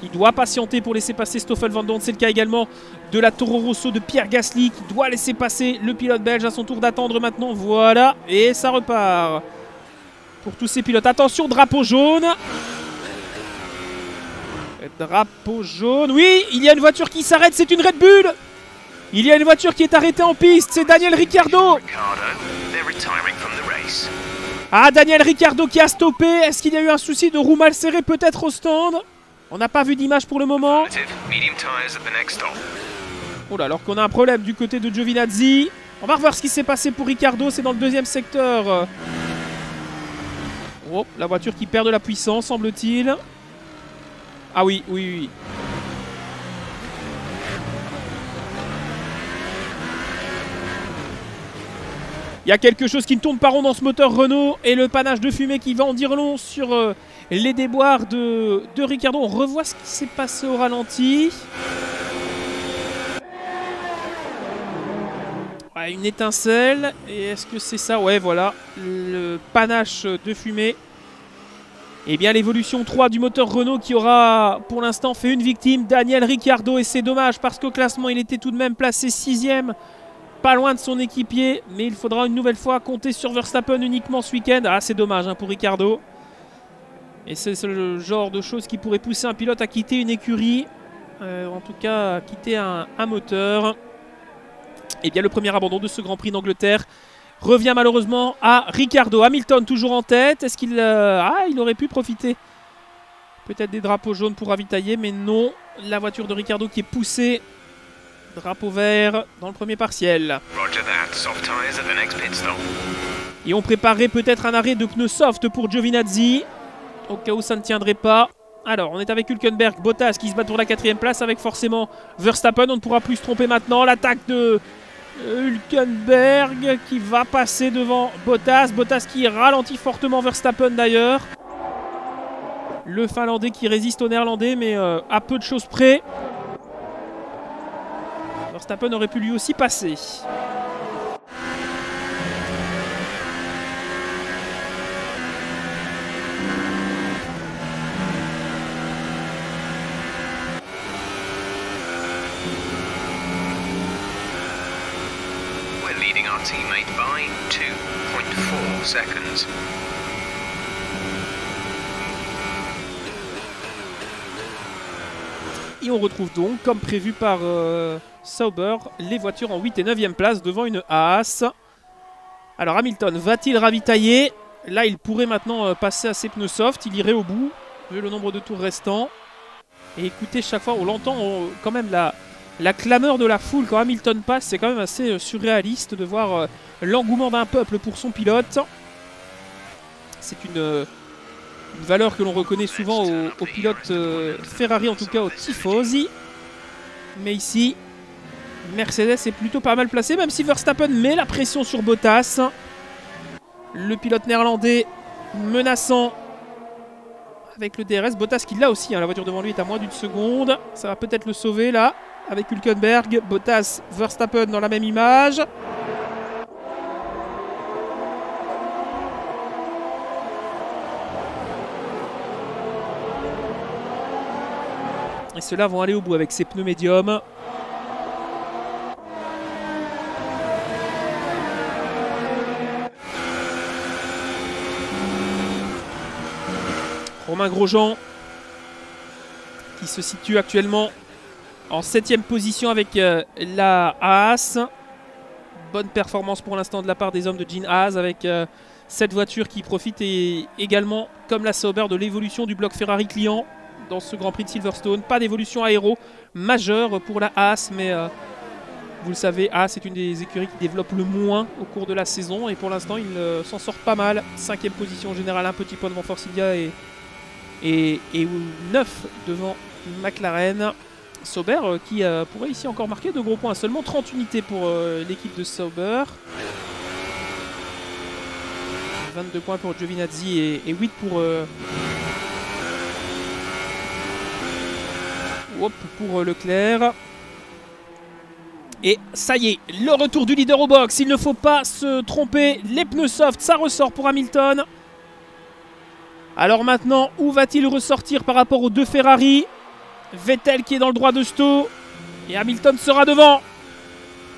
qui doit patienter pour laisser passer Stoffel Van. C'est le cas également de la Toro Rosso de Pierre Gasly qui doit laisser passer le pilote belge à son tour d'attendre maintenant. Voilà, et ça repart pour tous ces pilotes. Attention, drapeau jaune. Drapeau jaune. Oui, il y a une voiture qui s'arrête, c'est une Red Bull. Il y a une voiture qui est arrêtée en piste, c'est Daniel Ricciardo. Ah, Daniel Ricciardo qui a stoppé. Est-ce qu'il y a eu un souci de roue mal serrée peut-être au stand? On n'a pas vu d'image pour le moment. Oh là, alors qu'on a un problème du côté de Giovinazzi. On va revoir ce qui s'est passé pour Ricciardo, c'est dans le deuxième secteur. Oh, la voiture qui perd de la puissance, semble-t-il. Ah oui, oui, oui. Il y a quelque chose qui ne tourne pas rond dans ce moteur Renault et le panache de fumée qui va en dire long sur euh, les déboires de, de Ricardo. On revoit ce qui s'est passé au ralenti. Ouais, une étincelle. Et est-ce que c'est ça? Ouais, voilà. Le panache de fumée. Et bien l'évolution 3 du moteur Renault qui aura pour l'instant fait une victime, Daniel Ricciardo. Et c'est dommage parce qu'au classement il était tout de même placé 6ème pas loin de son équipier, mais il faudra une nouvelle fois compter sur Verstappen uniquement ce week-end. Ah, c'est dommage hein, pour Ricardo. Et c'est le genre de choses qui pourrait pousser un pilote à quitter une écurie, euh, en tout cas quitter un, moteur. Et eh bien le premier abandon de ce Grand Prix d'Angleterre revient malheureusement à Ricardo. Hamilton toujours en tête. Est-ce qu'il euh, ah, il aurait pu profiter peut-être des drapeaux jaunes pour ravitailler, mais non. La voiture de Ricardo qui est poussée Drapeau vert dans le premier partiel. Et on préparerait peut-être un arrêt de pneus soft pour Giovinazzi. Au cas où ça ne tiendrait pas. Alors, on est avec Hülkenberg, Bottas qui se bat pour la quatrième place avec forcément Verstappen. On ne pourra plus se tromper maintenant. L'attaque de euh, Hülkenberg qui va passer devant Bottas. Bottas qui ralentit fortement Verstappen d'ailleurs. Le Finlandais qui résiste au Néerlandais, mais euh, à peu de choses près. Verstappen aurait pu lui aussi passer. We're leading our teammate by 2.4 seconds. Et on retrouve donc, comme prévu par euh, Sauber, les voitures en 8 et 9e place devant une Haas. Alors Hamilton va-t-il ravitailler? Là, il pourrait maintenant euh, passer à ses pneus soft. Il irait au bout, vu le nombre de tours restants. Et écoutez, chaque fois, on l'entend quand même la, la clameur de la foule quand Hamilton passe. C'est quand même assez euh, surréaliste de voir l'engouement d'un peuple pour son pilote. C'est une valeur que l'on reconnaît souvent aux, pilotes euh, Ferrari, en tout cas aux Tifosi. Mais ici, Mercedes est plutôt pas mal placé, même si Verstappen met la pression sur Bottas. Le pilote néerlandais menaçant avec le DRS. Bottas qui l'a aussi, hein, la voiture devant lui est à moins d'une seconde. Ça va peut-être le sauver là, avec Hülkenberg. Bottas, Verstappen dans la même image. Et ceux-là vont aller au bout avec ces pneus médiums. Romain Grosjean qui se situe actuellement en 7 position avec euh, la Haas. Bonne performance pour l'instant de la part des hommes de Jean Haas avec euh, cette voiture qui profite également, comme la Sauber, de l'évolution du bloc Ferrari client dans ce Grand Prix de Silverstone. Pas d'évolution aéro majeure pour la Haas, mais euh, Vous le savez, A, c'est une des écuries qui développe le moins au cours de la saison. Et pour l'instant, il s'en sort pas mal. Cinquième position générale, un petit point devant Forcidia et, et, et 9 devant McLaren. Sauber euh, qui euh, pourrait ici encore marquer de gros points. Seulement 30 unités pour euh, l'équipe de Sauber. 22 points pour Giovinazzi et, et 8 pour, hop, pour Leclerc. Et ça y est, le retour du leader au box. Il ne faut pas se tromper. Les pneus soft, ça ressort pour Hamilton. Alors maintenant, où va-t-il ressortir par rapport aux deux Ferrari? Vettel qui est dans le droit de Sto. Et Hamilton sera devant.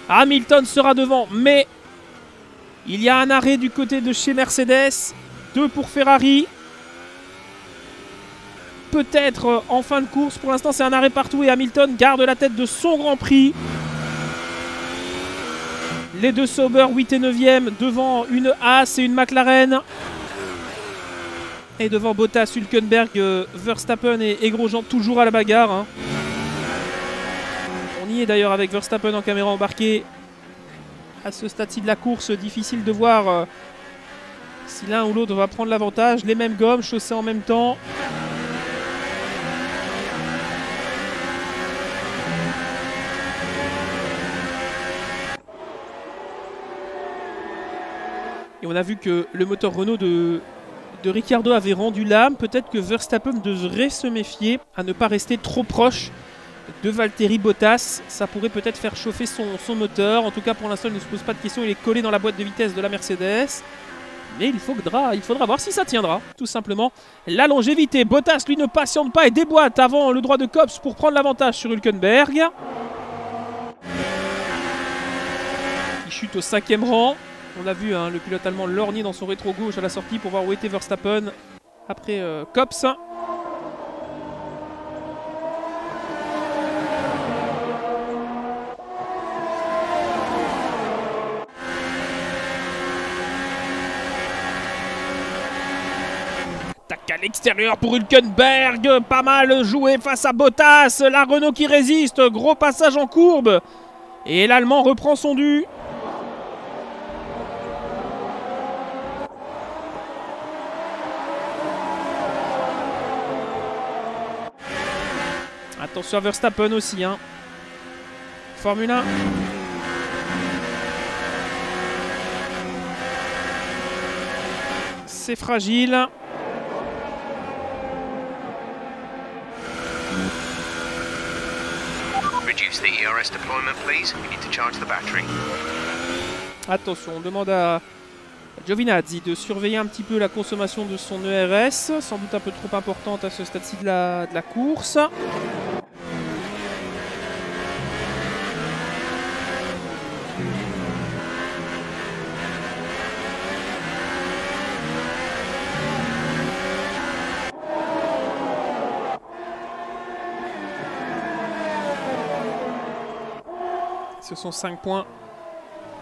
Hamilton sera devant. Mais il y a un arrêt du côté de chez Mercedes. Deux pour Ferrari. Peut-être en fin de course. Pour l'instant, c'est un arrêt partout. Et Hamilton garde la tête de son Grand Prix. Les deux Sauber, 8 et 9e, devant une Haas et une McLaren. Et devant Bottas, Hülkenberg, euh, Verstappen et, Grosjean toujours à la bagarre. hein. On y est d'ailleurs avec Verstappen en caméra embarquée. À ce stade-ci de la course, difficile de voir euh, si l'un ou l'autre va prendre l'avantage. Les mêmes gommes, chaussées en même temps. Et on a vu que le moteur Renault de, de Ricciardo avait rendu l'âme. Peut-être que Verstappen devrait se méfier à ne pas rester trop proche de Valtteri Bottas. Ça pourrait peut-être faire chauffer son, moteur. En tout cas, pour l'instant, il ne se pose pas de questions. Il est collé dans la boîte de vitesse de la Mercedes. Mais il faudra, il faudra voir si ça tiendra, tout simplement. La longévité, Bottas, lui, ne patiente pas et déboîte avant le droit de Cops pour prendre l'avantage sur Hülkenberg. Il chute au cinquième rang. On a vu hein, le pilote allemand lorgner dans son rétro gauche à la sortie pour voir où était Verstappen après euh. Attaque à l'extérieur pour Hülkenberg. Pas mal joué face à Bottas. La Renault qui résiste. Gros passage en courbe. Et l'Allemand reprend son dû. À Verstappen aussi. Hein. Formule 1. C'est fragile. Reduce the ERS deployment, please. We need to charge the battery. Attention, on demande à Giovinazzi de surveiller un petit peu la consommation de son ERS, sans doute un peu trop importante à ce stade-ci de la, de la course. Sont 5 points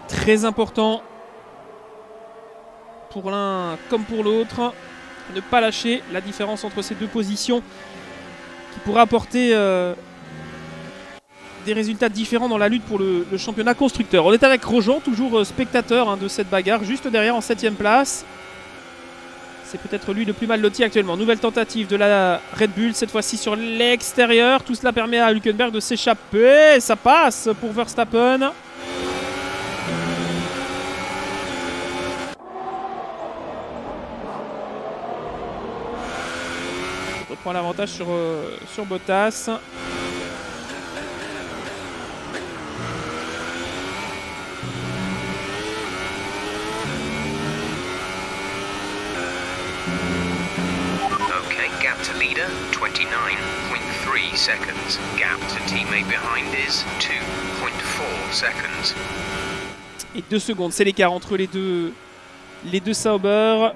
très importants pour l'un comme pour l'autre. Ne pas lâcher la différence entre ces deux positions qui pourra apporter euh, des résultats différents dans la lutte pour le, championnat constructeur. On est avec Grosjean, toujours euh, spectateur hein, de cette bagarre, juste derrière en 7ème place. C'est peut-être lui le plus mal loti actuellement. Nouvelle tentative de la Red Bull, cette fois-ci sur l'extérieur. Tout cela permet à Hülkenberg de s'échapper. Ça passe pour Verstappen. Reprend l'avantage sur, euh, sur Bottas. Okay, gap to leader 29.3 seconds. Gap to teammate behind is 2.4 seconds. Et 2 secondes, c'est l'écart entre les deux, les deux Sauber.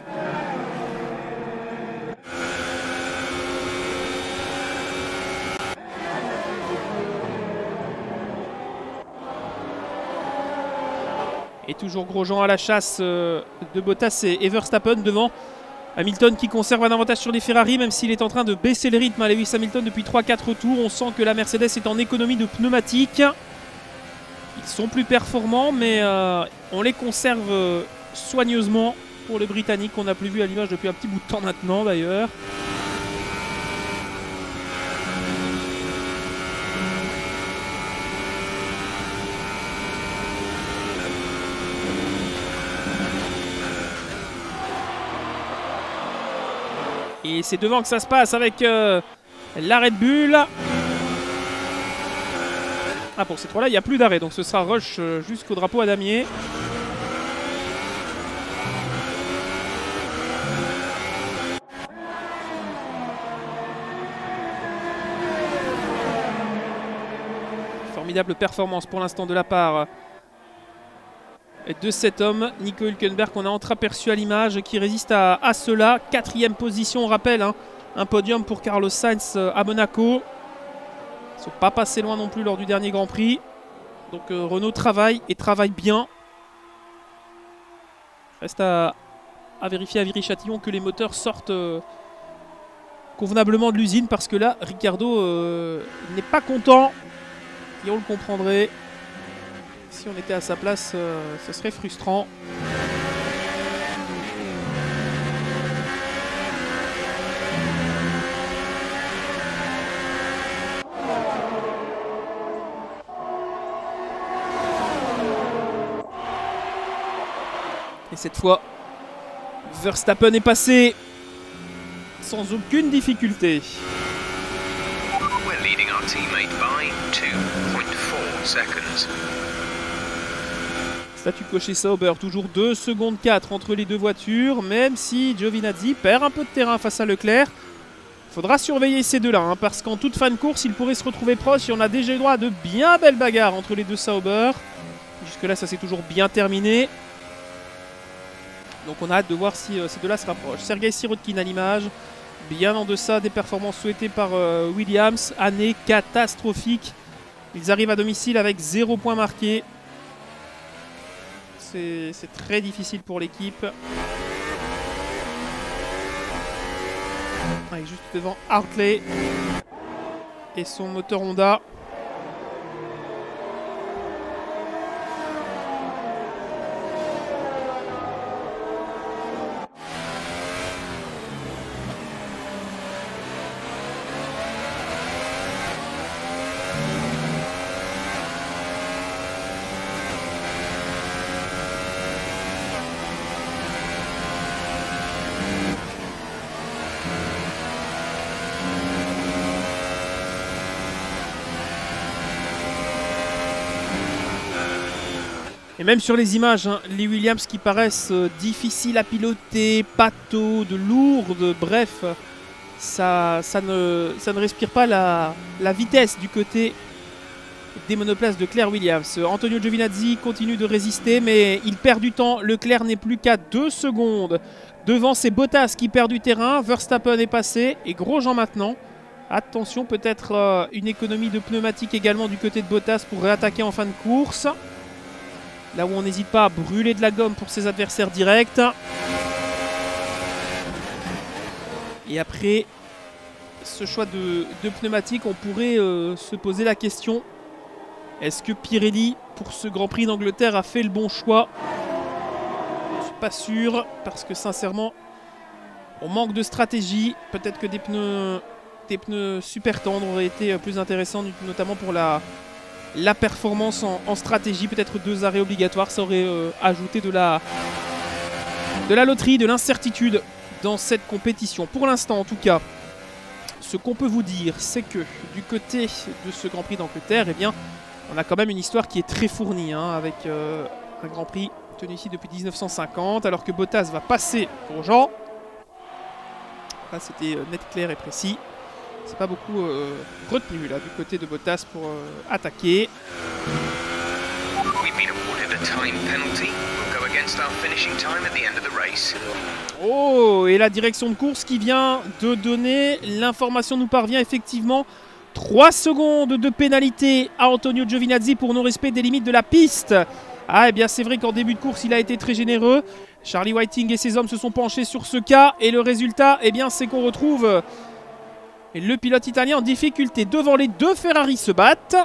Et toujours Grosjean à la chasse euh, de Bottas et et Verstappen devant. Hamilton qui conserve un avantage sur les Ferrari, même s'il est en train de baisser le rythme à Lewis Hamilton depuis 3-4 tours. On sent que la Mercedes est en économie de pneumatiques. Ils sont plus performants, mais euh, on les conserve euh, soigneusement pour les Britanniques qu'on n'a plus vu à l'image depuis un petit bout de temps maintenant d'ailleurs. Et c'est devant que ça se passe avec euh, la Red Bull. Ah, pour ces trois-là, il n'y a plus d'arrêt. Donc ce sera rush jusqu'au drapeau à damier. Formidable performance pour l'instant de la part de cet homme, Nico Hülkenberg, qu'on a entreaperçu à l'image, qui résiste à, cela. Quatrième position, on rappelle, hein, un podium pour Carlos Sainz euh, à Monaco. Ils ne sont pas passés loin non plus lors du dernier Grand Prix. Donc euh, Renault travaille et travaille bien. Reste à, vérifier à Viry-Châtillon que les moteurs sortent euh, convenablement de l'usine parce que là, Ricardo n'est pas content. Et on le comprendrait. Si on était à sa place, euh, ce serait frustrant. Et cette fois, Verstappen est passé sans aucune difficulté. We're leading our teammate by 2.4 seconds. Statut coché Sauber, toujours 2 secondes 4 entre les deux voitures, même si Giovinazzi perd un peu de terrain face à Leclerc. Faudra surveiller ces deux-là, hein, parce qu'en toute fin de course, il pourrait se retrouver proche et on a déjà eu droit à de bien belles bagarres entre les deux Sauber. Jusque-là, ça s'est toujours bien terminé. Donc on a hâte de voir si euh, ces deux-là se rapprochent. Sergei Sirotkin à l'image, bien en deçà des performances souhaitées par euh, Williams. Année catastrophique. Ils arrivent à domicile avec 0 point marqué. C'est très difficile pour l'équipe. Avec juste devant Hartley et son moteur Honda. Et même sur les images, hein, les Williams qui paraissent euh, difficiles à piloter, de lourdes, bref, ça, ça, ne, ça ne respire pas la, la vitesse du côté des monoplaces de Claire Williams. Euh, Antonio Giovinazzi continue de résister, mais il perd du temps. Leclerc n'est plus qu'à 2 secondes devant ses Bottas qui perd du terrain. Verstappen est passé et Grosjean maintenant. Attention, peut-être euh, une économie de pneumatique également du côté de Bottas pour réattaquer en fin de course. Là où on n'hésite pas à brûler de la gomme pour ses adversaires directs. Et après ce choix de, pneumatique, on pourrait euh, se poser la question est-ce que Pirelli, pour ce Grand Prix d'Angleterre, a fait le bon choix? Je suis pas sûr, parce que sincèrement, on manque de stratégie. Peut-être que des pneus, super tendres auraient été plus intéressants, notamment pour la, la performance en, stratégie. Peut-être deux arrêts obligatoires, ça aurait euh, ajouté de la, de la loterie, de l'incertitude dans cette compétition. Pour l'instant, en tout cas, ce qu'on peut vous dire, c'est que du côté de ce Grand Prix d'Angleterre, eh bien, on a quand même une histoire qui est très fournie, hein, avec euh, un Grand Prix tenu ici depuis 1950, alors que Bottas va passer pour Jean. Là, c'était euh, net, clair et précis. C'est pas beaucoup euh, retenu là du côté de Bottas pour euh, attaquer. Oh, et la direction de course qui vient de donner l'information nous parvient effectivement. 3 secondes de pénalité à Antonio Giovinazzi pour non-respect des limites de la piste. Ah, et bien c'est vrai qu'en début de course, il a été très généreux. Charlie Whiting et ses hommes se sont penchés sur ce cas. Et le résultat, eh bien, c'est qu'on retrouve le pilote italien en difficulté. Devant les deux Ferrari se battent.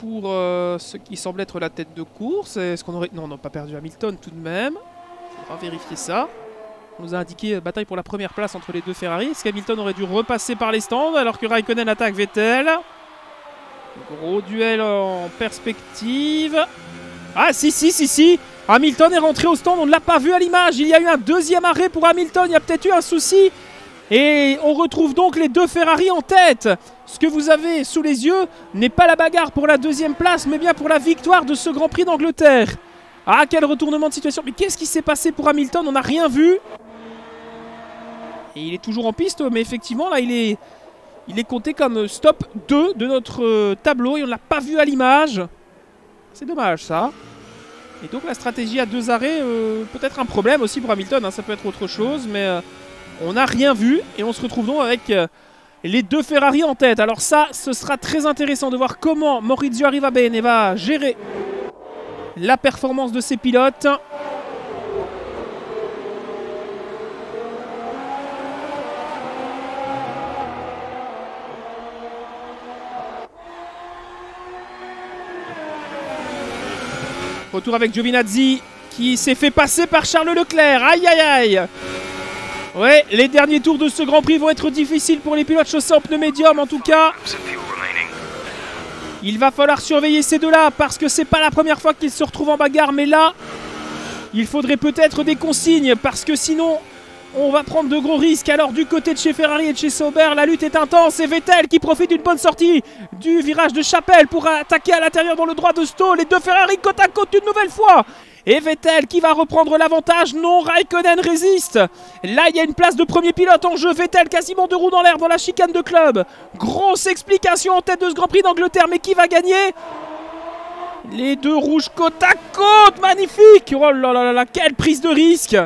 pour euh, ce qui semble être la tête de course. Est-ce qu'on aurait... Non, on n'a pas perdu Hamilton tout de même. On va vérifier ça. On nous a indiqué euh, bataille pour la première place entre les deux Ferrari. Est-ce qu'Hamilton aurait dû repasser par les stands alors que Raikkonen attaque Vettel? Gros duel en perspective. Ah si, si, si, si Hamilton est rentré au stand, on ne l'a pas vu à l'image. Il y a eu un deuxième arrêt pour Hamilton, il y a peut-être eu un souci. Et on retrouve donc les deux Ferrari en tête. Ce que vous avez sous les yeux n'est pas la bagarre pour la deuxième place, mais bien pour la victoire de ce Grand Prix d'Angleterre. Ah, quel retournement de situation. Mais qu'est-ce qui s'est passé pour Hamilton? On n'a rien vu. Et il est toujours en piste, mais effectivement, là, il est, il est compté comme stop 2 de notre euh, tableau et on ne l'a pas vu à l'image. C'est dommage, ça. Et donc la stratégie à deux arrêts, euh, peut-être un problème aussi pour Hamilton, hein, ça peut être autre chose, mais euh, on n'a rien vu et on se retrouve donc avec les deux Ferrari en tête. Alors ça, ce sera très intéressant de voir comment Maurizio Arrivabene va gérer la performance de ses pilotes. Retour avec Giovinazzi qui s'est fait passer par Charles Leclerc. Aïe aïe aïe Ouais, les derniers tours de ce Grand Prix vont être difficiles pour les pilotes chaussés en pneus médium en tout cas. Il va falloir surveiller ces deux-là parce que c'est pas la première fois qu'ils se retrouvent en bagarre. Mais là, il faudrait peut-être des consignes parce que sinon, on va prendre de gros risques. Alors du côté de chez Ferrari et de chez Sauber, la lutte est intense. Et Vettel qui profite d'une bonne sortie du virage de Chapelle pour attaquer à l'intérieur dans le droit de Stowe. Les deux Ferrari côte à côte une nouvelle fois. Et Vettel qui va reprendre l'avantage. Non, Raikkonen résiste. Là, il y a une place de premier pilote en jeu. Vettel quasiment deux roues dans l'air dans la chicane de club. Grosse explication en tête de ce Grand Prix d'Angleterre. Mais qui va gagner? Les deux rouges côte à côte. Magnifique. Oh là là là là, quelle prise de risque.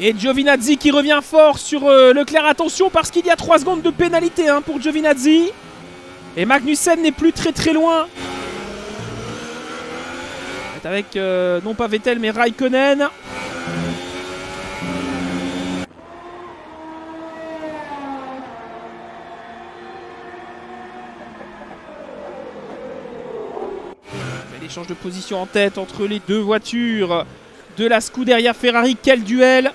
Et Giovinazzi qui revient fort sur euh, Leclerc. Attention parce qu'il y a 3 secondes de pénalité hein, pour Giovinazzi. Et Magnussen n'est plus très très loin. Avec euh, non pas Vettel mais Raikkonen. L'échange de position en tête entre les deux voitures de la Scuderia Ferrari. Quel duel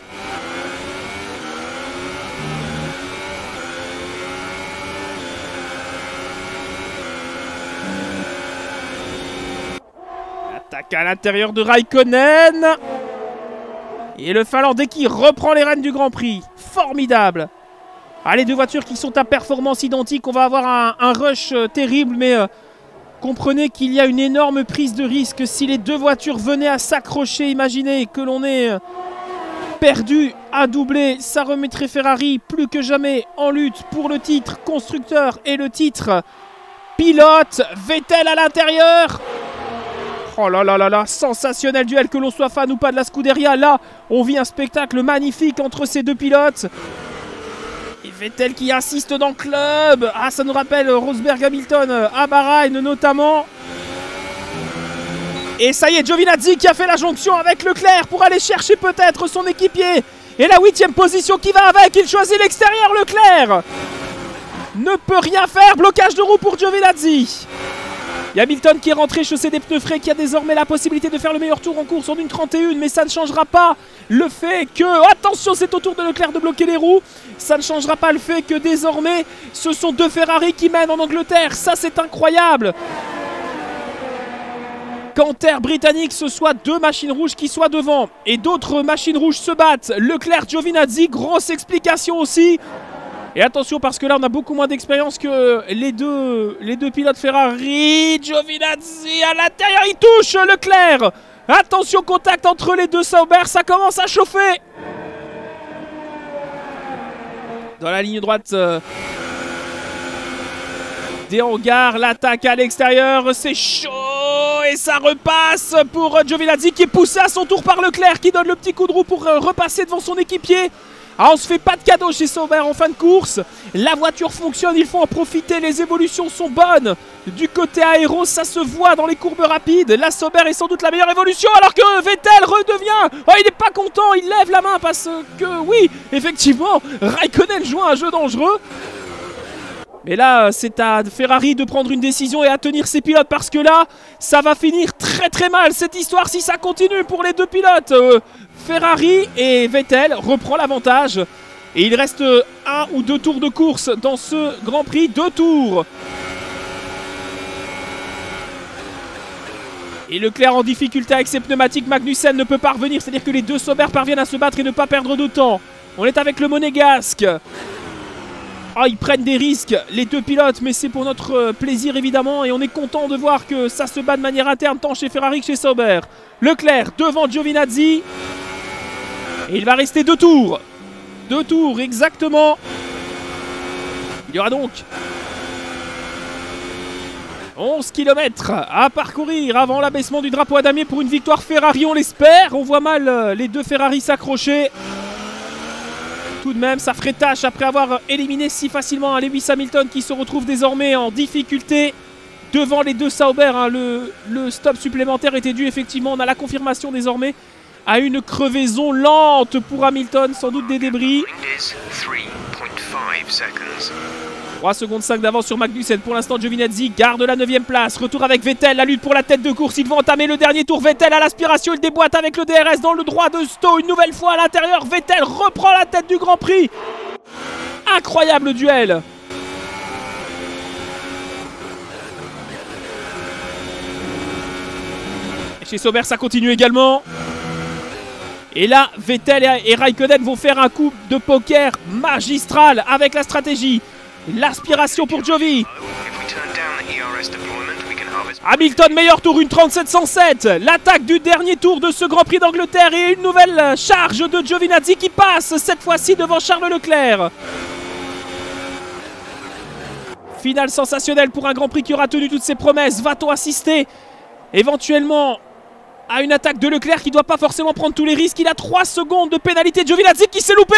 À l'intérieur de Raikkonen. Et le Finlandais qui reprend les rênes du Grand Prix. Formidable. Ah, les deux voitures qui sont à performance identique. On va avoir un, rush euh, terrible, mais euh, comprenez qu'il y a une énorme prise de risque. Si les deux voitures venaient à s'accrocher, imaginez que l'on est euh, perdu à doubler. Ça remettrait Ferrari plus que jamais en lutte pour le titre constructeur et le titre pilote. Vettel à l'intérieur. Oh là là là là, sensationnel duel que l'on soit fan ou pas de la Scuderia. Là, on vit un spectacle magnifique entre ces deux pilotes. Et Vettel qui insiste dans le club. Ah, ça nous rappelle Rosberg Hamilton à Bahreïn notamment. Et ça y est, Giovinazzi qui a fait la jonction avec Leclerc pour aller chercher peut-être son équipier. Et la huitième position qui va avec, il choisit l'extérieur Leclerc. Ne peut rien faire, blocage de roue pour Giovinazzi. Il y a Hamilton qui est rentré chaussé des pneus frais, qui a désormais la possibilité de faire le meilleur tour en course en une 31, mais ça ne changera pas le fait que, attention c'est au tour de Leclerc de bloquer les roues, ça ne changera pas le fait que désormais ce sont deux Ferrari qui mènent en Angleterre, ça c'est incroyable Canter britannique, ce soit deux machines rouges qui soient devant et d'autres machines rouges se battent. Leclerc, Giovinazzi, grosse explication aussi. Et attention parce que là on a beaucoup moins d'expérience que les deux, pilotes Ferrari. Giovinazzi à l'intérieur, il touche Leclerc. Attention contact entre les deux Sauber, ça commence à chauffer. Dans la ligne droite euh, des hangars, l'attaque à l'extérieur, c'est chaud et ça repasse pour Giovinazzi qui est poussé à son tour par Leclerc qui donne le petit coup de roue pour euh, repasser devant son équipier. Ah, on se fait pas de cadeau chez Sauber en fin de course. La voiture fonctionne, il faut en profiter. Les évolutions sont bonnes. Du côté aéro, ça se voit dans les courbes rapides. La Sauber est sans doute la meilleure évolution alors que Vettel redevient. Oh, il n'est pas content, il lève la main parce que oui, effectivement, Raikkonen joue un jeu dangereux. Mais là, c'est à Ferrari de prendre une décision et à tenir ses pilotes parce que là, ça va finir très très mal cette histoire si ça continue pour les deux pilotes. Euh, Ferrari et Vettel reprend l'avantage. Et il reste un ou deux tours de course dans ce Grand Prix. Deux tours. Et Leclerc en difficulté avec ses pneumatiques. Magnussen ne peut pas revenir. C'est-à-dire que les deux Sauber parviennent à se battre et ne pas perdre de temps. On est avec le monégasque. Ah, ils prennent des risques, les deux pilotes, mais c'est pour notre plaisir évidemment. Et on est content de voir que ça se bat de manière interne, tant chez Ferrari que chez Sauber. Leclerc devant Giovinazzi. Et il va rester deux tours. Deux tours, exactement. Il y aura donc 11 km à parcourir avant l'abaissement du drapeau à damier pour une victoire Ferrari, on l'espère. On voit mal euh, les deux Ferrari s'accrocher. Tout de même, ça ferait tâche après avoir éliminé si facilement un Lewis Hamilton qui se retrouve désormais en difficulté devant les deux Sauber. Hein. Le, le, stop supplémentaire était dû effectivement, on a la confirmation désormais, à une crevaison lente pour Hamilton, sans doute des débris. 3 secondes 5 d'avance sur Magnussen. Pour l'instant, Giovinazzi garde la 9 place. Retour avec Vettel. La lutte pour la tête de course. Ils vont entamer le dernier tour. Vettel à l'aspiration. Il déboîte avec le DRS dans le droit de Stowe. Une nouvelle fois à l'intérieur. Vettel reprend la tête du Grand Prix. Incroyable duel. Chez Sauber, ça continue également. Et là, Vettel et Raikkonen vont faire un coup de poker magistral avec la stratégie. L'aspiration pour Jovi. Hamilton, meilleur tour, une 37-107. L'attaque du dernier tour de ce Grand Prix d'Angleterre et une nouvelle charge de Giovinazzi qui passe cette fois-ci devant Charles Leclerc. Finale sensationnelle pour un Grand Prix qui aura tenu toutes ses promesses. Va-t-on assister? Éventuellement à une attaque de Leclerc qui ne doit pas forcément prendre tous les risques. Il a 3 secondes de pénalité. Giovinazzi qui s'est loupé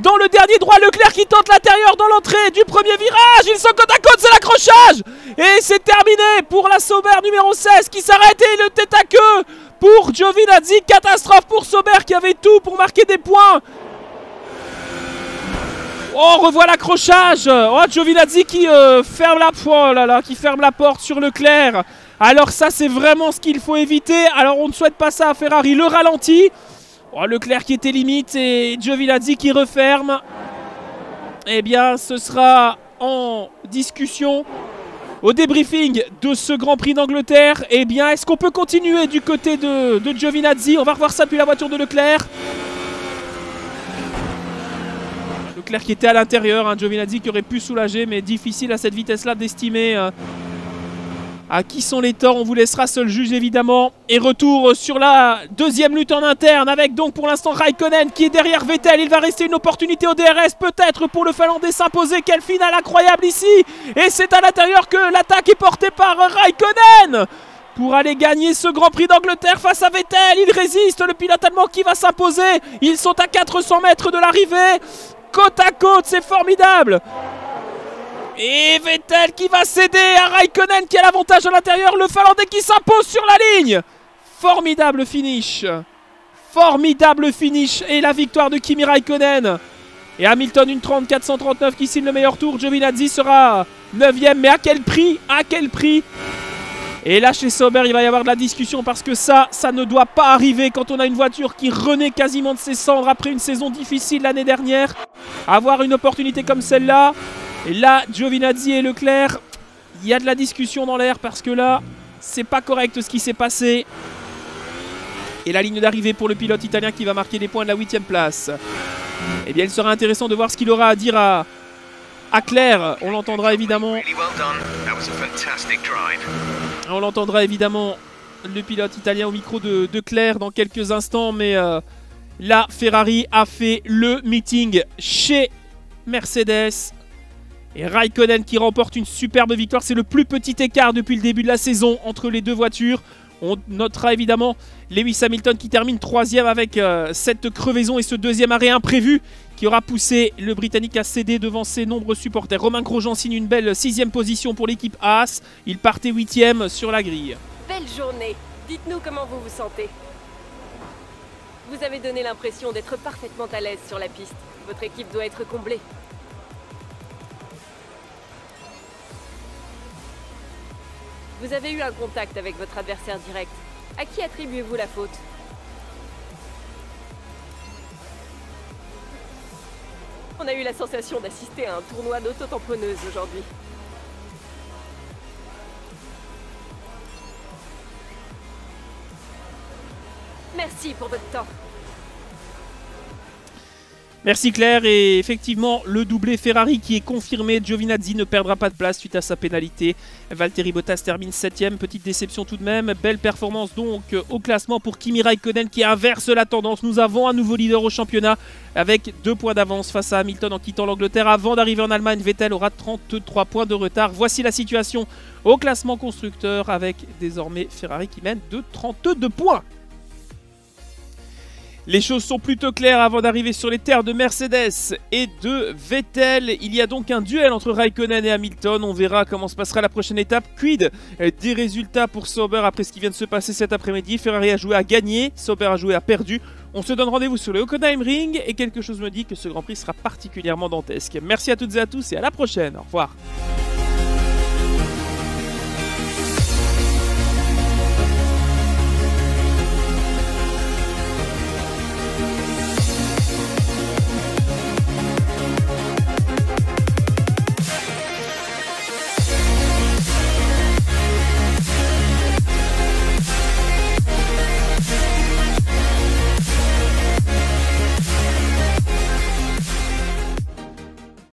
dans le dernier droit. Leclerc qui tente l'intérieur dans l'entrée du premier virage. Ils sont côte à côte, c'est l'accrochage. Et c'est terminé pour la Sauber numéro 16 qui s'arrête et le tête à queue pour Giovinazzi. Catastrophe pour Sauber qui avait tout pour marquer des points. Oh, on revoit l'accrochage. Oh, Giovinazzi qui euh, ferme la, oh là là, qui ferme la porte sur Leclerc. Alors ça, c'est vraiment ce qu'il faut éviter. Alors on ne souhaite pas ça à Ferrari. Le ralenti. Oh, Leclerc qui était limite et Giovinazzi qui referme. Eh bien, ce sera en discussion au débriefing de ce Grand Prix d'Angleterre. Eh bien, est-ce qu'on peut continuer du côté de, Giovinazzi? On va revoir ça depuis la voiture de Leclerc. Leclerc qui était à l'intérieur, hein, Giovinazzi qui aurait pu soulager, mais difficile à cette vitesse-là d'estimer euh, à qui sont les torts On vous laissera seul juge évidemment. Et retour sur la deuxième lutte en interne avec donc pour l'instant Raikkonen qui est derrière Vettel. Il va rester une opportunité au DRS peut-être pour le Finlandais s'imposer. Quelle finale incroyable ici Et c'est à l'intérieur que l'attaque est portée par Raikkonen pour aller gagner ce Grand Prix d'Angleterre face à Vettel. Il résiste, le pilote allemand qui va s'imposer. Ils sont à 400 mètres de l'arrivée. Côte à côte, c'est formidable. Et Vettel qui va céder à Raikkonen qui a l'avantage à l'intérieur. Le Finlandais qui s'impose sur la ligne. Formidable finish. Formidable finish. Et la victoire de Kimi Raikkonen. Et Hamilton une 34-139 qui signe le meilleur tour. Giovinazzi sera 9ème. Mais à quel prix? À quel prix? Et là chez Sauber il va y avoir de la discussion parce que ça, ça ne doit pas arriver quand on a une voiture qui renaît quasiment de ses cendres après une saison difficile l'année dernière. Avoir une opportunité comme celle-là, et là, Giovinazzi et Leclerc, il y a de la discussion dans l'air parce que là, c'est pas correct ce qui s'est passé. Et la ligne d'arrivée pour le pilote italien qui va marquer des points de la 8 place. Eh bien, il sera intéressant de voir ce qu'il aura à dire à, à Claire. On l'entendra évidemment. On l'entendra évidemment le pilote italien au micro de, Claire dans quelques instants. Mais euh, là, Ferrari a fait le meeting chez Mercedes. Et Raikkonen qui remporte une superbe victoire. C'est le plus petit écart depuis le début de la saison entre les deux voitures. On notera évidemment Lewis Hamilton qui termine troisième avec euh, cette crevaison et ce deuxième arrêt imprévu qui aura poussé le Britannique à céder devant ses nombreux supporters. Romain Grosjean signe une belle sixième position pour l'équipe Haas. Il partait huitième sur la grille. Belle journée. Dites-nous comment vous vous sentez. Vous avez donné l'impression d'être parfaitement à l'aise sur la piste. Votre équipe doit être comblée. Vous avez eu un contact avec votre adversaire direct. À qui attribuez-vous la faute? On a eu la sensation d'assister à un tournoi d'auto-tamponneuse aujourd'hui. Merci pour votre temps. Merci Claire et effectivement le doublé Ferrari qui est confirmé, Giovinazzi ne perdra pas de place suite à sa pénalité. Valtteri Bottas termine 7ème, petite déception tout de même, belle performance donc au classement pour Kimi Raikkonen qui inverse la tendance. Nous avons un nouveau leader au championnat avec deux points d'avance face à Hamilton en quittant l'Angleterre avant d'arriver en Allemagne. Vettel aura 33 points de retard. Voici la situation au classement constructeur avec désormais Ferrari qui mène de 32 points. Les choses sont plutôt claires avant d'arriver sur les terres de Mercedes et de Vettel. Il y a donc un duel entre Raikkonen et Hamilton. On verra comment se passera la prochaine étape. Quid des résultats pour Sauber après ce qui vient de se passer cet après-midi? Ferrari a joué à gagner, Sauber a joué à perdu. On se donne rendez-vous sur le Hockenheim Ring et quelque chose me dit que ce Grand Prix sera particulièrement dantesque. Merci à toutes et à tous et à la prochaine. Au revoir.